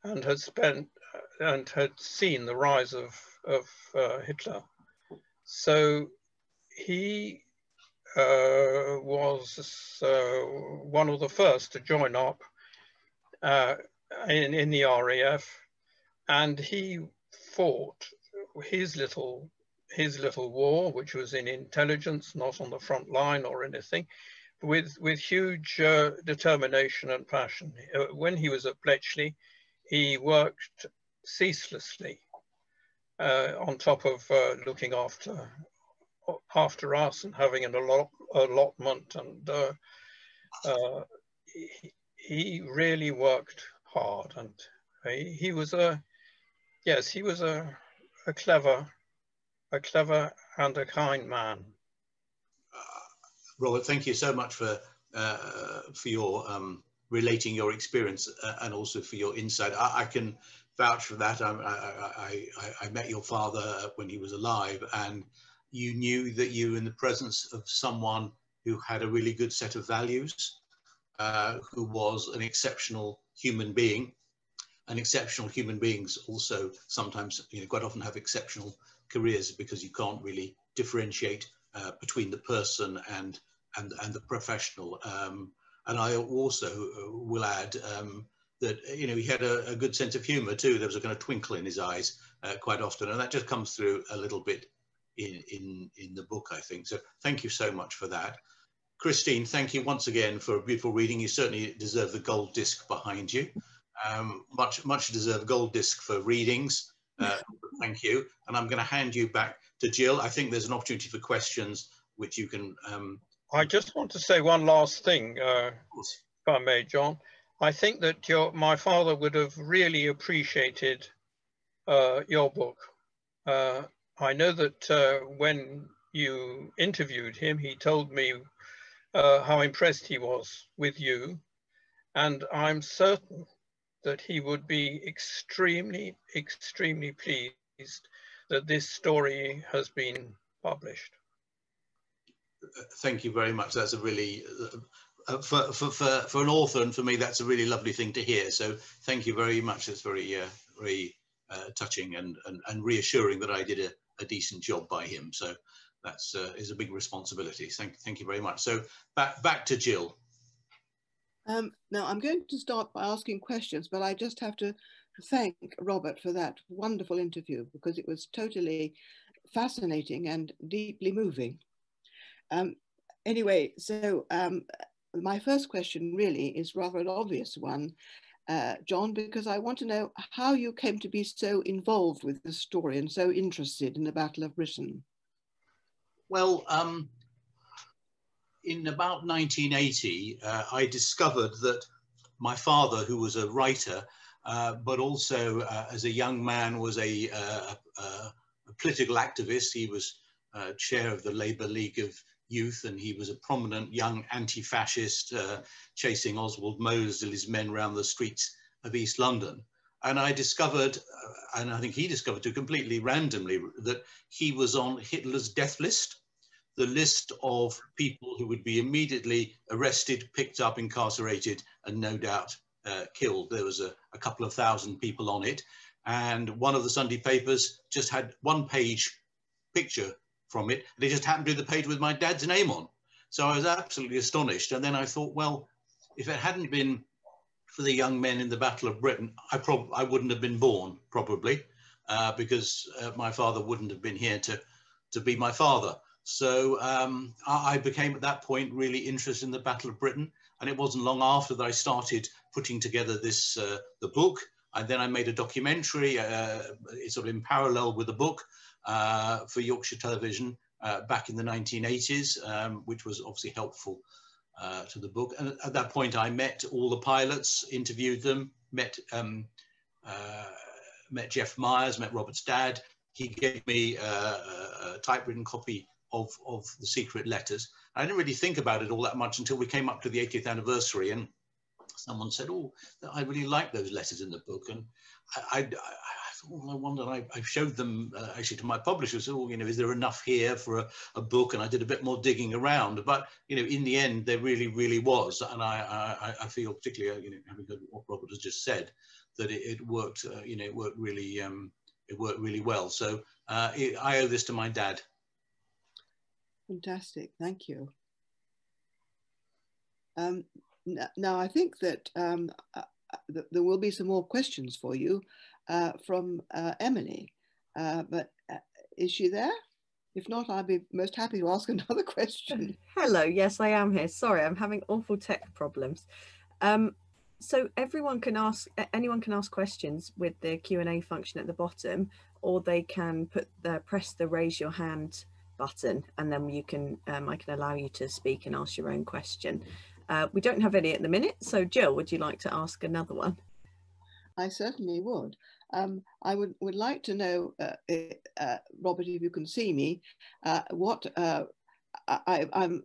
and had spent uh, and had seen the rise of, of uh, Hitler. So he uh, was uh, one of the first to join up in, in the RAF and he fought his little his little war, which was in intelligence, not on the front line or anything, with with huge uh, determination and passion. Uh, when he was at Bletchley, he worked ceaselessly uh, on top of uh, looking after after us and having an allot, allotment, and uh, uh, he, he really worked hard, and he, he was a yes, he was a, a clever, a clever and a kind man. Robert, thank you so much for uh, for your um, relating your experience uh, and also for your insight. I, I can vouch for that. I, I, I, met your father when he was alive, and you knew that you were in the presence of someone who had a really good set of values, uh, who was an exceptional human being, and exceptional human beings also sometimes, you know, quite often have exceptional careers because you can't really differentiate uh, between the person and and and the professional. Um, and I also uh, will add um, that you know he had a, a, good sense of humour too. There was a kind of twinkle in his eyes uh, quite often, and that just comes through a little bit in in in the book, I think. So thank you so much for that. Christine, thank you once again for a beautiful reading. You certainly deserve the gold disc behind you. Um, much, much deserved gold disc for readings. Uh, (laughs) thank you. And I'm going to hand you back to Jill. I think there's an opportunity for questions which you can. Um... I just want to say one last thing, uh, if I may, John. I think that your, my father would have really appreciated uh, your book. I know that uh, when you interviewed him, he told me uh, how impressed he was with you. And I'm certain that he would be extremely, extremely pleased that this story has been published. Thank you very much. That's a really, uh, for, for, for, for an author and for me, that's a really lovely thing to hear. So thank you very much. That's very, uh, very uh, touching and, and, and reassuring that I did a, a decent job by him. So that's uh, is a big responsibility. Thank, thank you very much. So back, back to Jill. Um, now, I'm going to start by asking questions, but I just have to thank Robert for that wonderful interview because it was totally fascinating and deeply moving. Um, anyway, so um, my first question really is rather an obvious one, uh, John, because I want to know how you came to be so involved with the story and so interested in the Battle of Britain. Well, um, in about 1980, uh, I discovered that my father, who was a writer, uh, but also uh, as a young man was a, uh, a, a political activist. He was chair of the Labour League of Youth, and he was a prominent young anti-fascist, uh, chasing Oswald Mosley's men around the streets of East London. And I discovered, and I think he discovered too completely randomly, that he was on Hitler's death list the list of people who would be immediately arrested, picked up, incarcerated, and no doubt uh, killed. There was a, a, couple of thousand people on it. And one of the Sunday papers just had one page picture from it. They just happened to be the page with my dad's name on. So I was absolutely astonished. And then I thought, well, if it hadn't been for the young men in the Battle of Britain, I, prob- I wouldn't have been born, probably, uh, because uh, my father wouldn't have been here to, to be my father. So um, I became at that point really interested in the Battle of Britain. And it wasn't long after that I started putting together this, uh, the book And then I made a documentary, uh, sort of in parallel with the book, uh, for Yorkshire Television uh, back in the 1980s, um, which was obviously helpful uh, to the book. And at that point, I met all the pilots, interviewed them, met um, uh, met Jeff Myers, met Robert's dad. He gave me a, a typewritten copy of, of the secret letters. I didn't really think about it all that much until we came up to the 80th anniversary and someone said, oh, I really like those letters in the book. And I, I, well, I wondered, I, I showed them uh, actually to my publishers, oh, you know, is there enough here for a, a, book? And I did a bit more digging around. But, you know, in the end, there really, really was. And I, I, I feel particularly, you know, having heard what Robert has just said, that it, it worked, uh, you know, it worked really, um, it worked really well. So uh, it, I owe this to my dad. Fantastic, thank you. Um, now I think that um, uh, th there will be some more questions for you uh, from uh, Emily, uh, but uh, is she there? If not, I'd be most happy to ask (laughs) another question. Hello, yes, I am here. Sorry, I'm having awful tech problems. Um, so everyone can ask anyone can ask questions with the Q&A function at the bottom or they can put the press the raise your hand button and then you can um, I can allow you to speak and ask your own question. Uh, we don't have any at the minute so Jill would you like to ask another one? I certainly would. Um, I would, would like to know, uh, uh, Robert, if you can see me, uh, what uh, I, I'm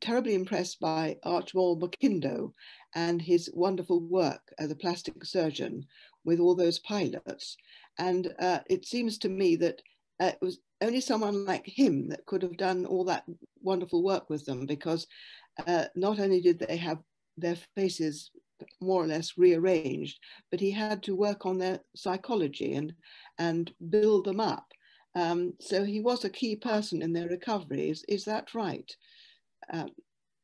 terribly impressed by Archibald McIndoe and his wonderful work as a plastic surgeon with all those pilots. And uh, it seems to me that uh, it was only someone like him that could have done all that wonderful work with them because not only did they have their faces more or less rearranged, but he had to work on their psychology and, and build them up. Um, so he was a key person in their recovery. Is, is that right? Um,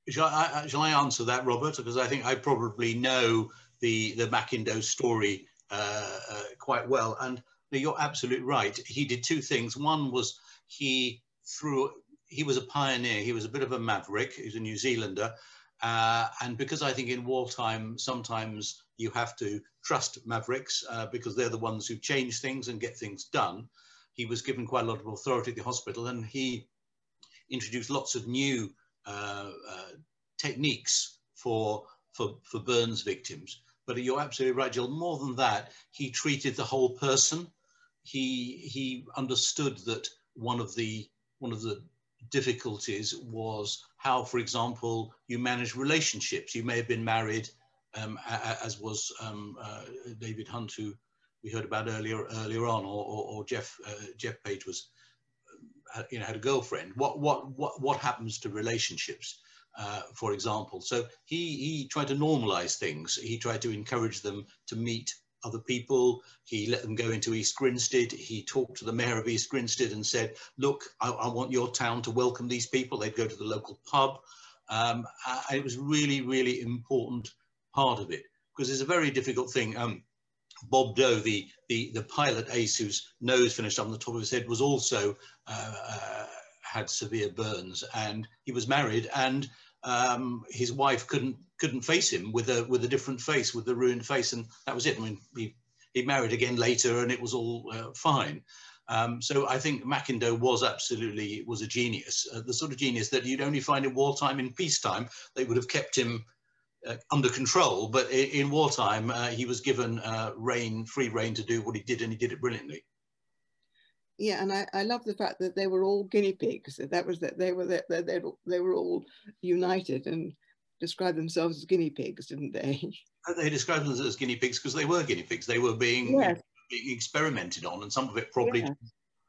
shall, I, shall I answer that, Robert? Because I think I probably know the, the McIndoe story uh, uh, quite well. And you're absolutely right. He did two things. One was he threw, he was a pioneer. He was a bit of a maverick. He's a New Zealander. Uh, and because I think in wartime, sometimes you have to trust mavericks uh, because they're the ones who change things and get things done. He was given quite a lot of authority at the hospital and he introduced lots of new uh, uh, techniques for, for, for burns victims. But you're absolutely right, Jill. More than that, he treated the whole person. He, he understood that one of the, one of the difficulties was how, for example, you manage relationships. You may have been married, um, as was um, uh, David Hunt, who we heard about earlier earlier on, or, or, or Jeff uh, Jeff Page was uh, you know, had a girlfriend. What, what, what, what happens to relationships, uh, for example? So he, he tried to normalize things. He tried to encourage them to meet other people. He let them go into East Grinstead. He talked to the mayor of East Grinstead and said, look, I, I want your town to welcome these people. They'd go to the local pub. Um, it was really, really important part of it because it's a very difficult thing. Um, Bob Doe, the, the, the pilot ace whose nose finished up on the top of his head, was also uh, uh, had severe burns, and he was married, and um, his wife couldn't couldn't face him with a with a different face, with the ruined face, and that was it. I mean, he he married again later, and it was all uh, fine. Um, so I think McIndoe was absolutely was a genius, uh, the sort of genius that you'd only find in wartime. In peacetime, they would have kept him uh, under control, but in, in wartime, uh, he was given uh, rein, free rein to do what he did, and he did it brilliantly. Yeah, and I, I love the fact that they were all guinea pigs. That was that they were they, they, they were all united and described themselves as guinea pigs, didn't they? (laughs) They described themselves as guinea pigs because they were guinea pigs. They were being, yes. being experimented on, and some of it probably yeah.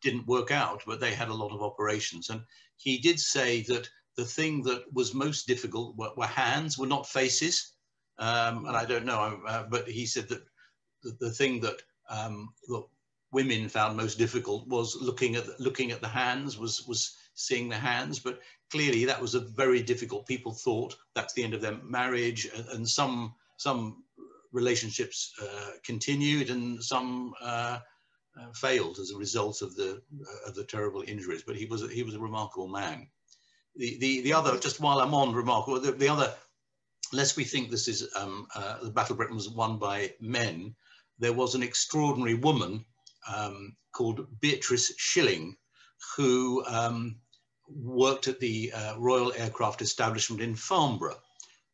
didn't work out. But they had a lot of operations, and he did say that the thing that was most difficult were, were hands, were not faces. Um, and I don't know, uh, but he said that the, the thing that, um, that women found most difficult was looking at looking at the hands, was was seeing the hands. But clearly, that was a very difficult. People thought that's the end of their marriage, and, and some some relationships uh, continued, and some uh, uh, failed as a result of the of the terrible injuries. But he was he was a remarkable man the, the, the other, just while I'm on remarkable, the, the other, lest we think this is um, uh, the Battle of Britain was won by men, there was an extraordinary woman um, called Beatrice Shilling, who um, worked at the uh, Royal Aircraft Establishment in Farnborough.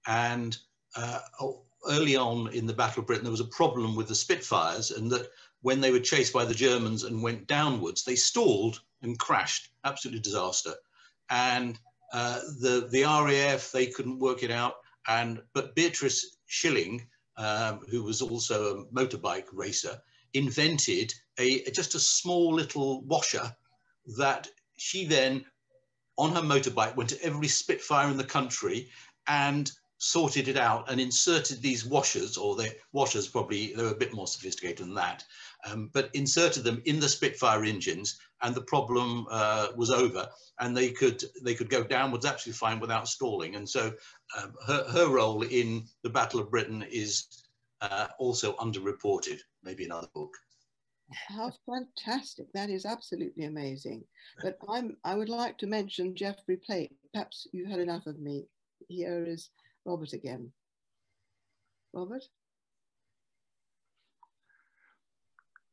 And uh, early on in the Battle of Britain, there was a problem with the Spitfires and that when they were chased by the Germans and went downwards, they stalled and crashed, absolutely disaster. And uh, the, the RAF, they couldn't work it out. And, but Beatrice Shilling, um, who was also a motorbike racer, invented a, just a small little washer that she then on her motorbike went to every Spitfire in the country and sorted it out and inserted these washers, or the washers probably, they were a bit more sophisticated than that, um, but inserted them in the Spitfire engines and the problem uh, was over and they could they could go downwards absolutely fine without stalling. And so um, her, her role in the Battle of Britain is uh, also underreported, maybe another book. How fantastic. That is absolutely amazing. But I'm I would like to mention Jeffrey Plate. Perhaps you've had enough of me. Here is Robert again. Robert?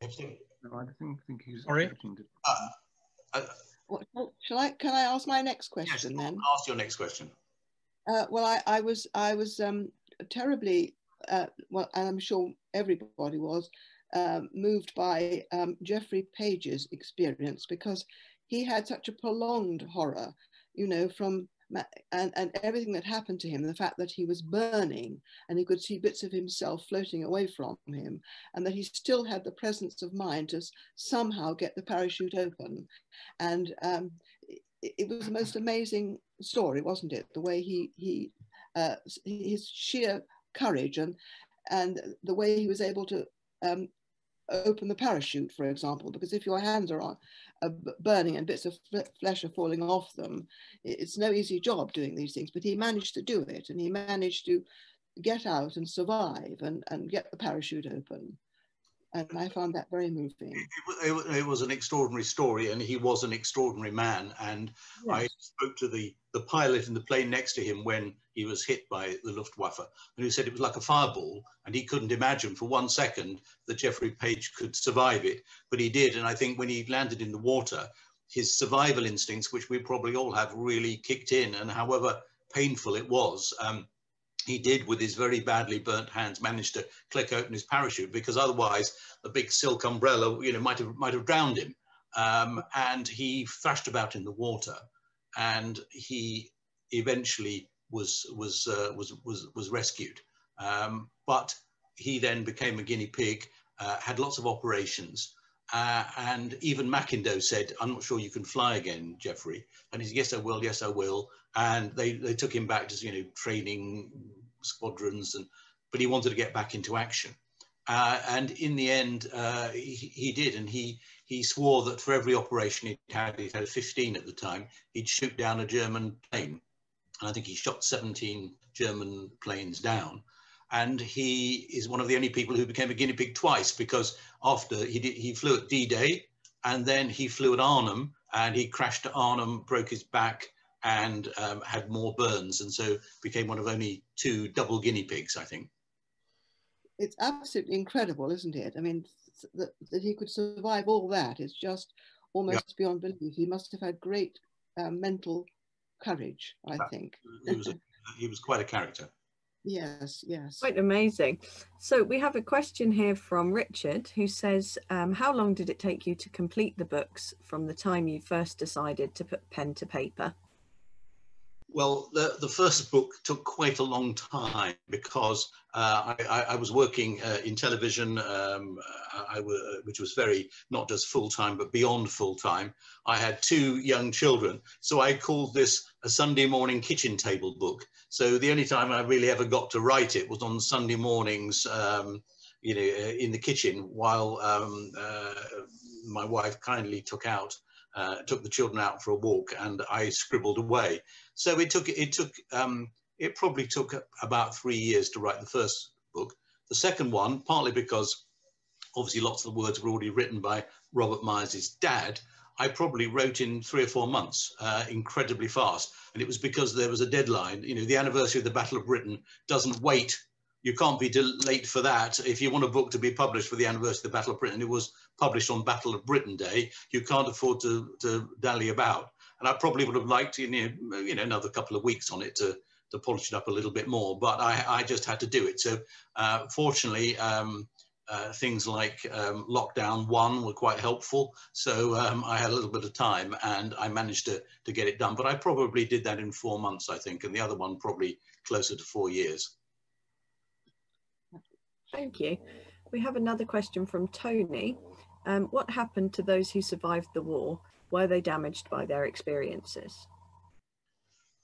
No, I think, think he's Sorry? Uh, uh, what, shall I, can I ask my next question yes, then? Ask your next question. Uh, well, I, I was, I was um, terribly, uh, well, and I'm sure everybody was, um, moved by um, Geoffrey Page's experience because he had such a prolonged horror, you know, from and, and everything that happened to him, the fact that he was burning and he could see bits of himself floating away from him, and that he still had the presence of mind to somehow get the parachute open. And um, it, it, was the most amazing story, wasn't it? The way he, he uh, his sheer courage and, and the way he was able to um, open the parachute, for example, because if your hands are, uh, on, are burning and bits of flesh are falling off them, it's no easy job doing these things. But he managed to do it, and he managed to get out and survive and, and get the parachute open and I found that very moving. It, it, it, was an extraordinary story, and he was an extraordinary man. And yes. I spoke to the the pilot in the plane next to him when he was hit by the Luftwaffe, and he said it was like a fireball, and he couldn't imagine for one second that Geoffrey Page could survive it, but he did. And I think when he landed in the water, his survival instincts, which we probably all have, really kicked in. And however painful it was. Um, he did with his very badly burnt hands manage to click open his parachute because otherwise the big silk umbrella you know might have might have drowned him um, and he thrashed about in the water and he eventually was was uh, was was was rescued um, but he then became a guinea pig uh, had lots of operations uh, and even McIndoe said, I'm not sure you can fly again, Geoffrey. And he said, yes, I will, yes, I will. And they, they took him back to, you know, training squadrons, and but he wanted to get back into action. Uh, and in the end, uh, he, he, did, and he he swore that for every operation he had, he had 15 at the time, he'd shoot down a German plane. And I think he shot 17 German planes down and he is one of the only people who became a guinea pig twice because after he did, he flew at D-Day and then he flew at Arnhem and he crashed at Arnhem, broke his back and um, had more burns and so became one of only two double guinea pigs, I think. It's absolutely incredible, isn't it? I mean, that, that he could survive all that is just almost beyond belief. He must have had great uh, mental courage, I think. he, was a, he was quite a character. Yes, yes. Quite amazing. So we have a question here from Richard who says, um, how long did it take you to complete the books from the time you first decided to put pen to paper? Well, the, the first book took quite a long time because uh, I, I, was working uh, in television, um, which was very not just full time but beyond full time. I had two young children, so I called this a Sunday morning kitchen table book. So the only time I really ever got to write it was on Sunday mornings, um, you know, in the kitchen while um, uh, my wife kindly took out uh, took the children out for a walk and I scribbled away. So it took, it took, um, it probably took about three years to write the first book. The second one, partly because obviously lots of the words were already written by Robert Myers' dad, I probably wrote in three or four months, uh, incredibly fast. And it was because there was a deadline. You know, the anniversary of the Battle of Britain doesn't wait you can't be late for that. If you want a book to be published for the anniversary of the Battle of Britain, it was published on Battle of Britain Day. You can't afford to, to dally about. And I probably would have liked you know, you know another couple of weeks on it to to polish it up a little bit more, but I, I just had to do it. So uh, fortunately, um, uh, things like um, lockdown one were quite helpful. So um, I had a little bit of time and I managed to, to get it done, but I probably did that in four months, I think, and the other one probably closer to four years. Thank you. We have another question from Tony. Um, what happened to those who survived the war? Were they damaged by their experiences?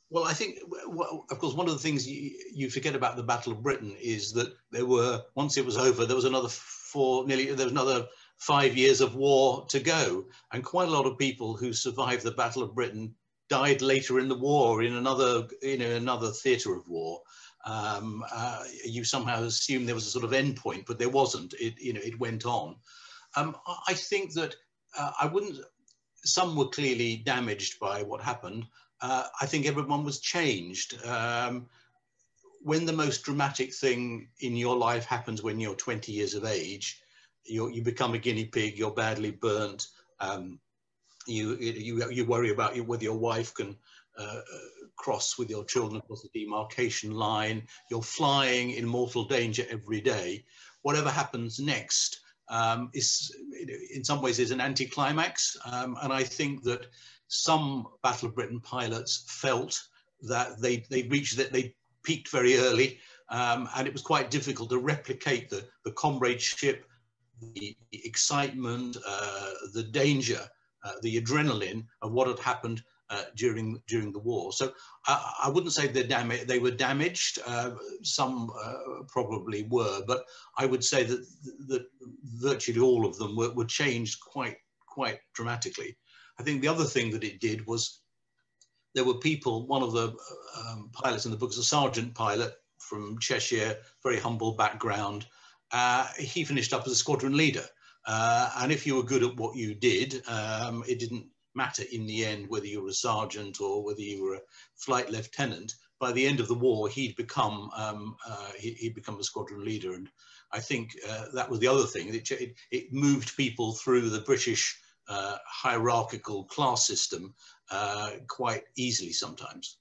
Well, I think, well, of course, one of the things you, you, forget about the Battle of Britain is that there were, once it was over, there was another four, nearly, there was another five years of war to go. And quite a lot of people who survived the Battle of Britain died later in the war in another, in another theatre of war um, uh, you somehow assume there was a sort of endpoint, but there wasn't. It, you know, it went on. Um, I think that uh, I wouldn't. Some were clearly damaged by what happened. Uh, I think everyone was changed. Um, when the most dramatic thing in your life happens when you're 20 years of age, you you become a guinea pig. You're badly burnt. Um, you, you you worry about whether your wife can uh, cross with your children across the demarcation line. You're flying in mortal danger every day. Whatever happens next um, is, in some ways, is an anticlimax. Um, and I think that some Battle of Britain pilots felt that they they reached that they peaked very early, um, and it was quite difficult to replicate the the comradeship, the, the excitement, uh, the danger, uh, the adrenaline of what had happened uh, during during the war. So I, I wouldn't say they damaged. They were damaged. Uh, some uh, probably were, but I would say that that virtually all of them were, were changed quite quite dramatically. I think the other thing that it did was there were people. One of the um, pilots in the book is a sergeant pilot from Cheshire, very humble background. Uh, he finished up as a squadron leader. Uh, and if you were good at what you did, um, it didn't matter in the end whether you were a sergeant or whether you were a flight lieutenant. By the end of the war, he'd become um, uh, he, would become a squadron leader, and I think uh, that was the other thing. It, it, it, moved people through the British uh, hierarchical class system uh, quite easily sometimes.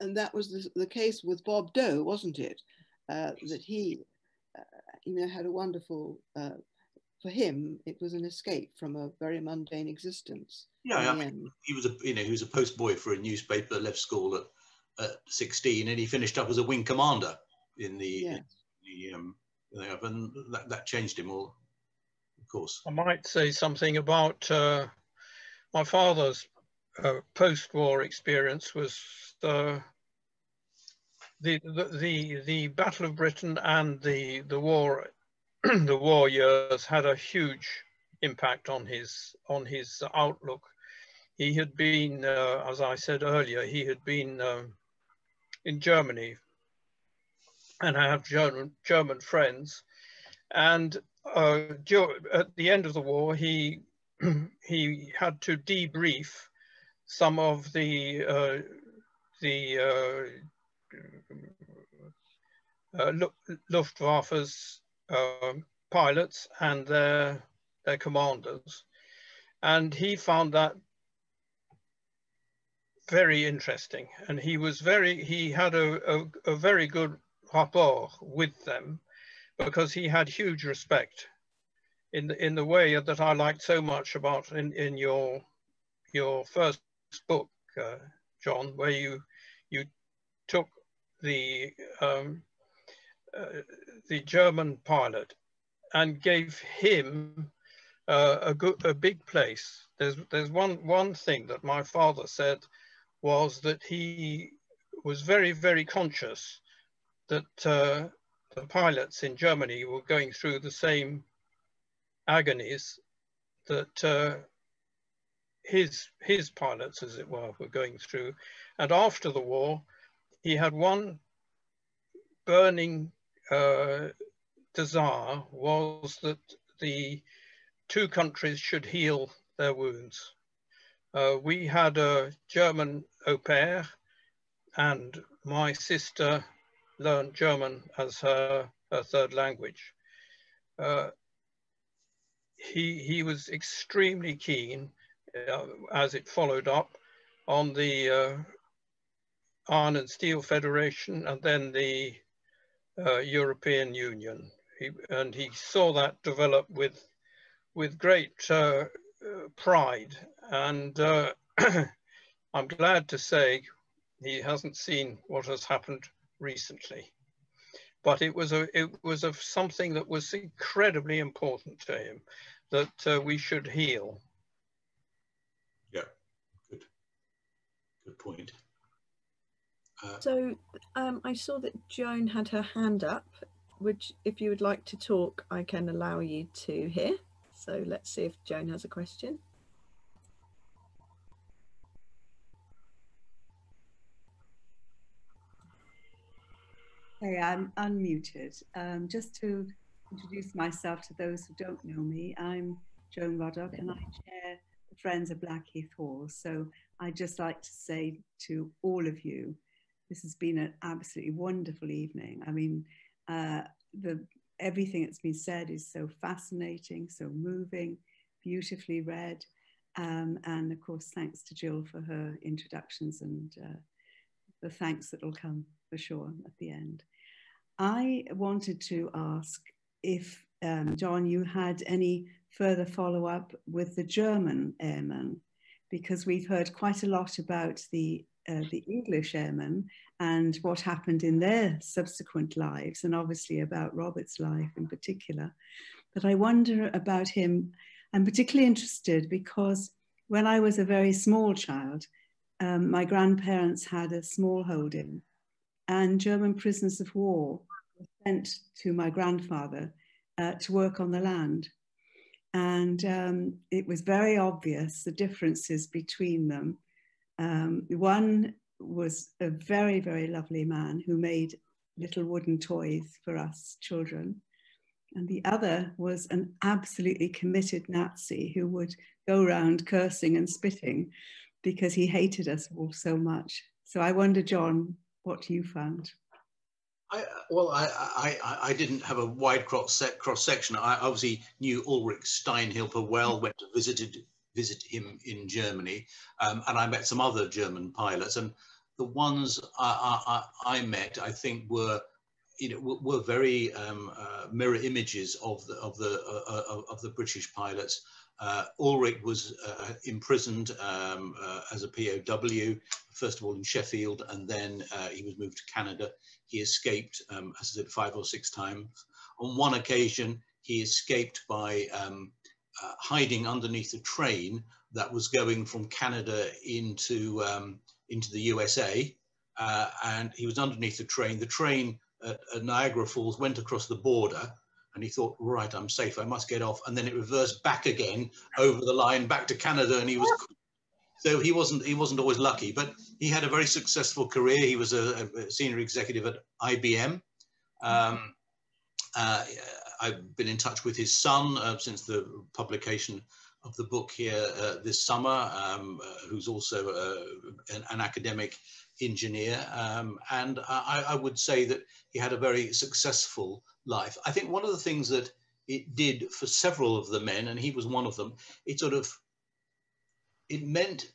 And that was the, the case with Bob Doe, wasn't it? Uh, that he, uh, you know, had a wonderful for him, it was an escape from a very mundane existence. Yeah, I mean, he was a you know he was a post boy for a newspaper, left school at, at 16, and he finished up as a wing commander in the, yes. the um, and that, that changed him all, of course. I might say something about uh, my father's uh, post-war experience was the, the the the Battle of Britain and the the war (clears throat) the war years had a huge impact on his on his outlook. He had been, uh, as I said earlier, he had been um, in Germany, and I have German German friends, and uh, at the end of the war, he (clears throat) he had to debrief some of the uh, the uh, uh, Luftwaffe's um, pilots and their, their commanders. And he found that very interesting. And he was very, he had a, a, a very good rapport with them because he had huge respect in the, in the way that I liked so much about in, in your, your first book, uh, John, where you, you took the um, uh, the German pilot and gave him uh, a good, a big place. There's there's one one thing that my father said was that he was very very conscious that uh, the pilots in Germany were going through the same agonies that uh, his his pilots, as it were, were going through. And after the war, he had one burning uh, desire was that the two countries should heal their wounds. Uh, we had a German au pair and my sister learned German as her, her third language. Uh, he, he was extremely keen, uh, as it followed up, on the uh, Iron and Steel Federation and then the uh, European Union. He, and he saw that develop with, with great uh, pride. And uh, (clears throat) I'm glad to say he hasn't seen what has happened recently. But it was a it was of something that was incredibly important to him that uh, we should heal. Yeah, good, good point. Uh, so um, I saw that Joan had her hand up. Which, if you would like to talk, I can allow you to hear. So let's see if Joan has a question. Hey, I'm unmuted. Um, just to introduce myself to those who don't know me, I'm Joan Ruddock and I chair the Friends of Blackheath Hall. So I'd just like to say to all of you, this has been an absolutely wonderful evening. I mean, uh, the everything that's been said is so fascinating, so moving, beautifully read. Um, and of course, thanks to Jill for her introductions and uh, the thanks that will come for sure at the end. I wanted to ask if, um, John, you had any further follow up with the German airmen, because we've heard quite a lot about the, uh, the English airmen and what happened in their subsequent lives, and obviously about Robert's life in particular. But I wonder about him. I'm particularly interested because when I was a very small child, um, my grandparents had a small holding and German prisoners of war were sent to my grandfather uh, to work on the land. And um, it was very obvious the differences between them. Um, one was a very, very lovely man who made little wooden toys for us children. And the other was an absolutely committed Nazi who would go around cursing and spitting because he hated us all so much. So I wonder, John, what you found. I, well, I, I, I didn't have a wide cross, cross section. I obviously knew Ulrich Steinhilper well, went to visited visit him in Germany, um, and I met some other German pilots. And the ones I, I, I met, I think, were you know were very um, uh, mirror images of the of the uh, uh of the British pilots. Uh, Ulrich was uh, imprisoned um, uh, as a POW, first of all in Sheffield, and then he was moved to Canada. He escaped, um, as I said, five or six times. On one occasion, he escaped by um, uh, hiding underneath a train that was going from Canada into, um, into the USA. Uh, and he was underneath the train. The train at, at Niagara Falls went across the border and he thought, right, I'm safe, I must get off. And then it reversed back again over the line back to Canada, and he was. So he wasn't he wasn't always lucky, but he had a very successful career. He was a, a senior executive at IBM. Um, uh, I've been in touch with his son uh, since the publication of the book here uh, this summer, um, uh, who's also uh, an, an, academic engineer. Um, and I, I, would say that he had a very successful life. I think one of the things that it did for several of the men, and he was one of them, it sort of, it meant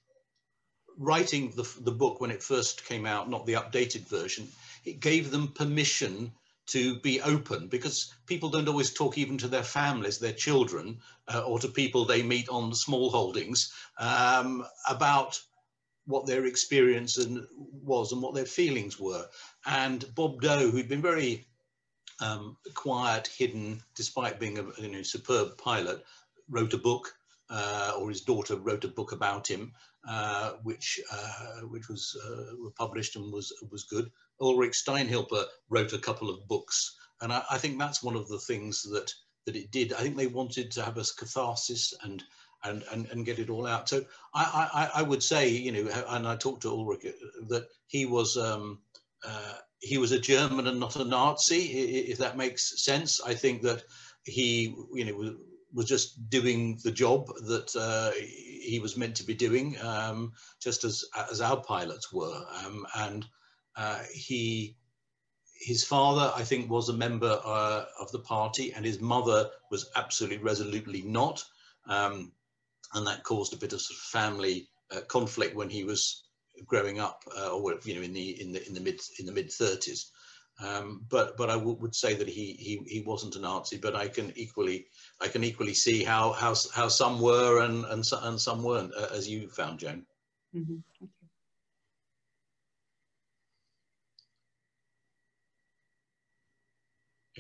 writing the, the book when it first came out, not the updated version, it gave them permission to be open because people don't always talk even to their families, their children, uh, or to people they meet on small holdings um, about what their experience and was and what their feelings were. And Bob Doe, who'd been very um, quiet, hidden, despite being a you know, superb pilot, wrote a book, uh, or his daughter wrote a book about him, uh, which uh, which was uh, published and was was good. Ulrich Steinhilper wrote a couple of books, and I, I, think that's one of the things that that it did. I think they wanted to have a catharsis and and and, and get it all out. So I, I, I would say, you know, and I talked to Ulrich uh, that he was. Um, uh, he was a German and not a Nazi, if that makes sense. I think that he, you know, was, was just doing the job that uh, he was meant to be doing, um, just as as our pilots were, um, and uh, he his father, I think, was a member uh, of the party, and his mother was absolutely resolutely not, um, and that caused a bit of, sort of family uh, conflict when he was growing up, uh, or you know, in the in the in the mid in the mid thirties. Um, but but I would say that he he he wasn't a Nazi. But I can equally I can equally see how how how some were and and and some weren't, uh, as you found, Joan. Mm -hmm. okay.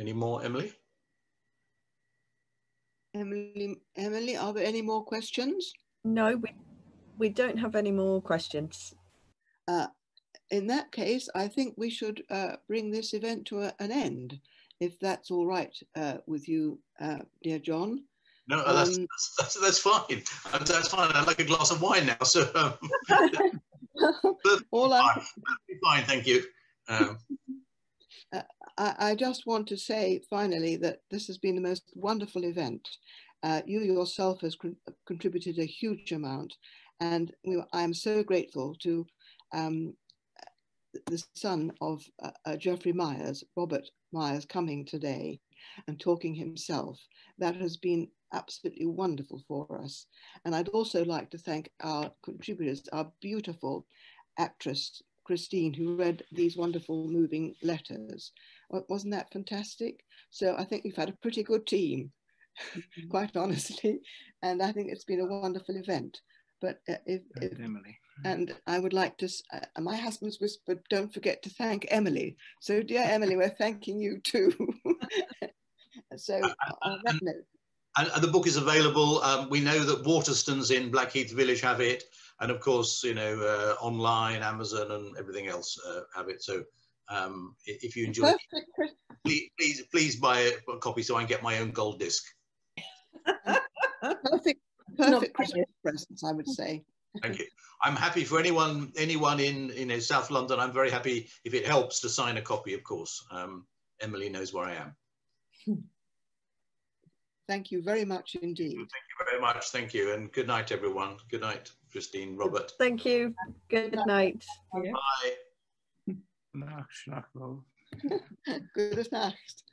Any more, Emily? Emily, Emily, are there any more questions? No, we, we don't have any more questions. Uh, in that case, I think we should uh, bring this event to a, an end, if that's all right uh, with you, uh, dear John. No, um, that's, that's, that's, fine. That's fine. I'd like a glass of wine now. So um, (laughs) (laughs) all fine. fine, thank you. Um, I, I, just want to say finally that this has been the most wonderful event. Uh, you yourself has con contributed a huge amount and we, I am so grateful to um, the son of uh, uh, Geoffrey Myers, Robert Myers, coming today and talking himself. That has been absolutely wonderful for us. And I'd also like to thank our contributors, our beautiful actress, Christine, who read these wonderful moving letters. Wasn't that fantastic? So I think we've had a pretty good team, mm-hmm. (laughs) quite honestly, and I think it's been a wonderful event. But uh, if, if Emily. And I would like to, uh, my husband's whispered, don't forget to thank Emily. So dear Emily, we're thanking you too. (laughs) (laughs) so on that note. And, and, the book is available. Um, we know that Waterstones in Blackheath Village have it. And of course, you know, uh, online, Amazon and everything else uh, have it. So um, if you enjoy it, please, please, please buy a copy so I can get my own gold disc. perfect, (laughs) perfect Christmas presents, I would say. Thank you. I'm happy for anyone anyone in in South London. I'm very happy if it helps to sign a copy. Of course, um, Emily knows where I am. (laughs) Thank you very much indeed. Thank you very much. Thank you, and good night, everyone. Good night, Christine, Robert. Thank you. Good night. Bye. Nacht, Nacht, Gute Nacht.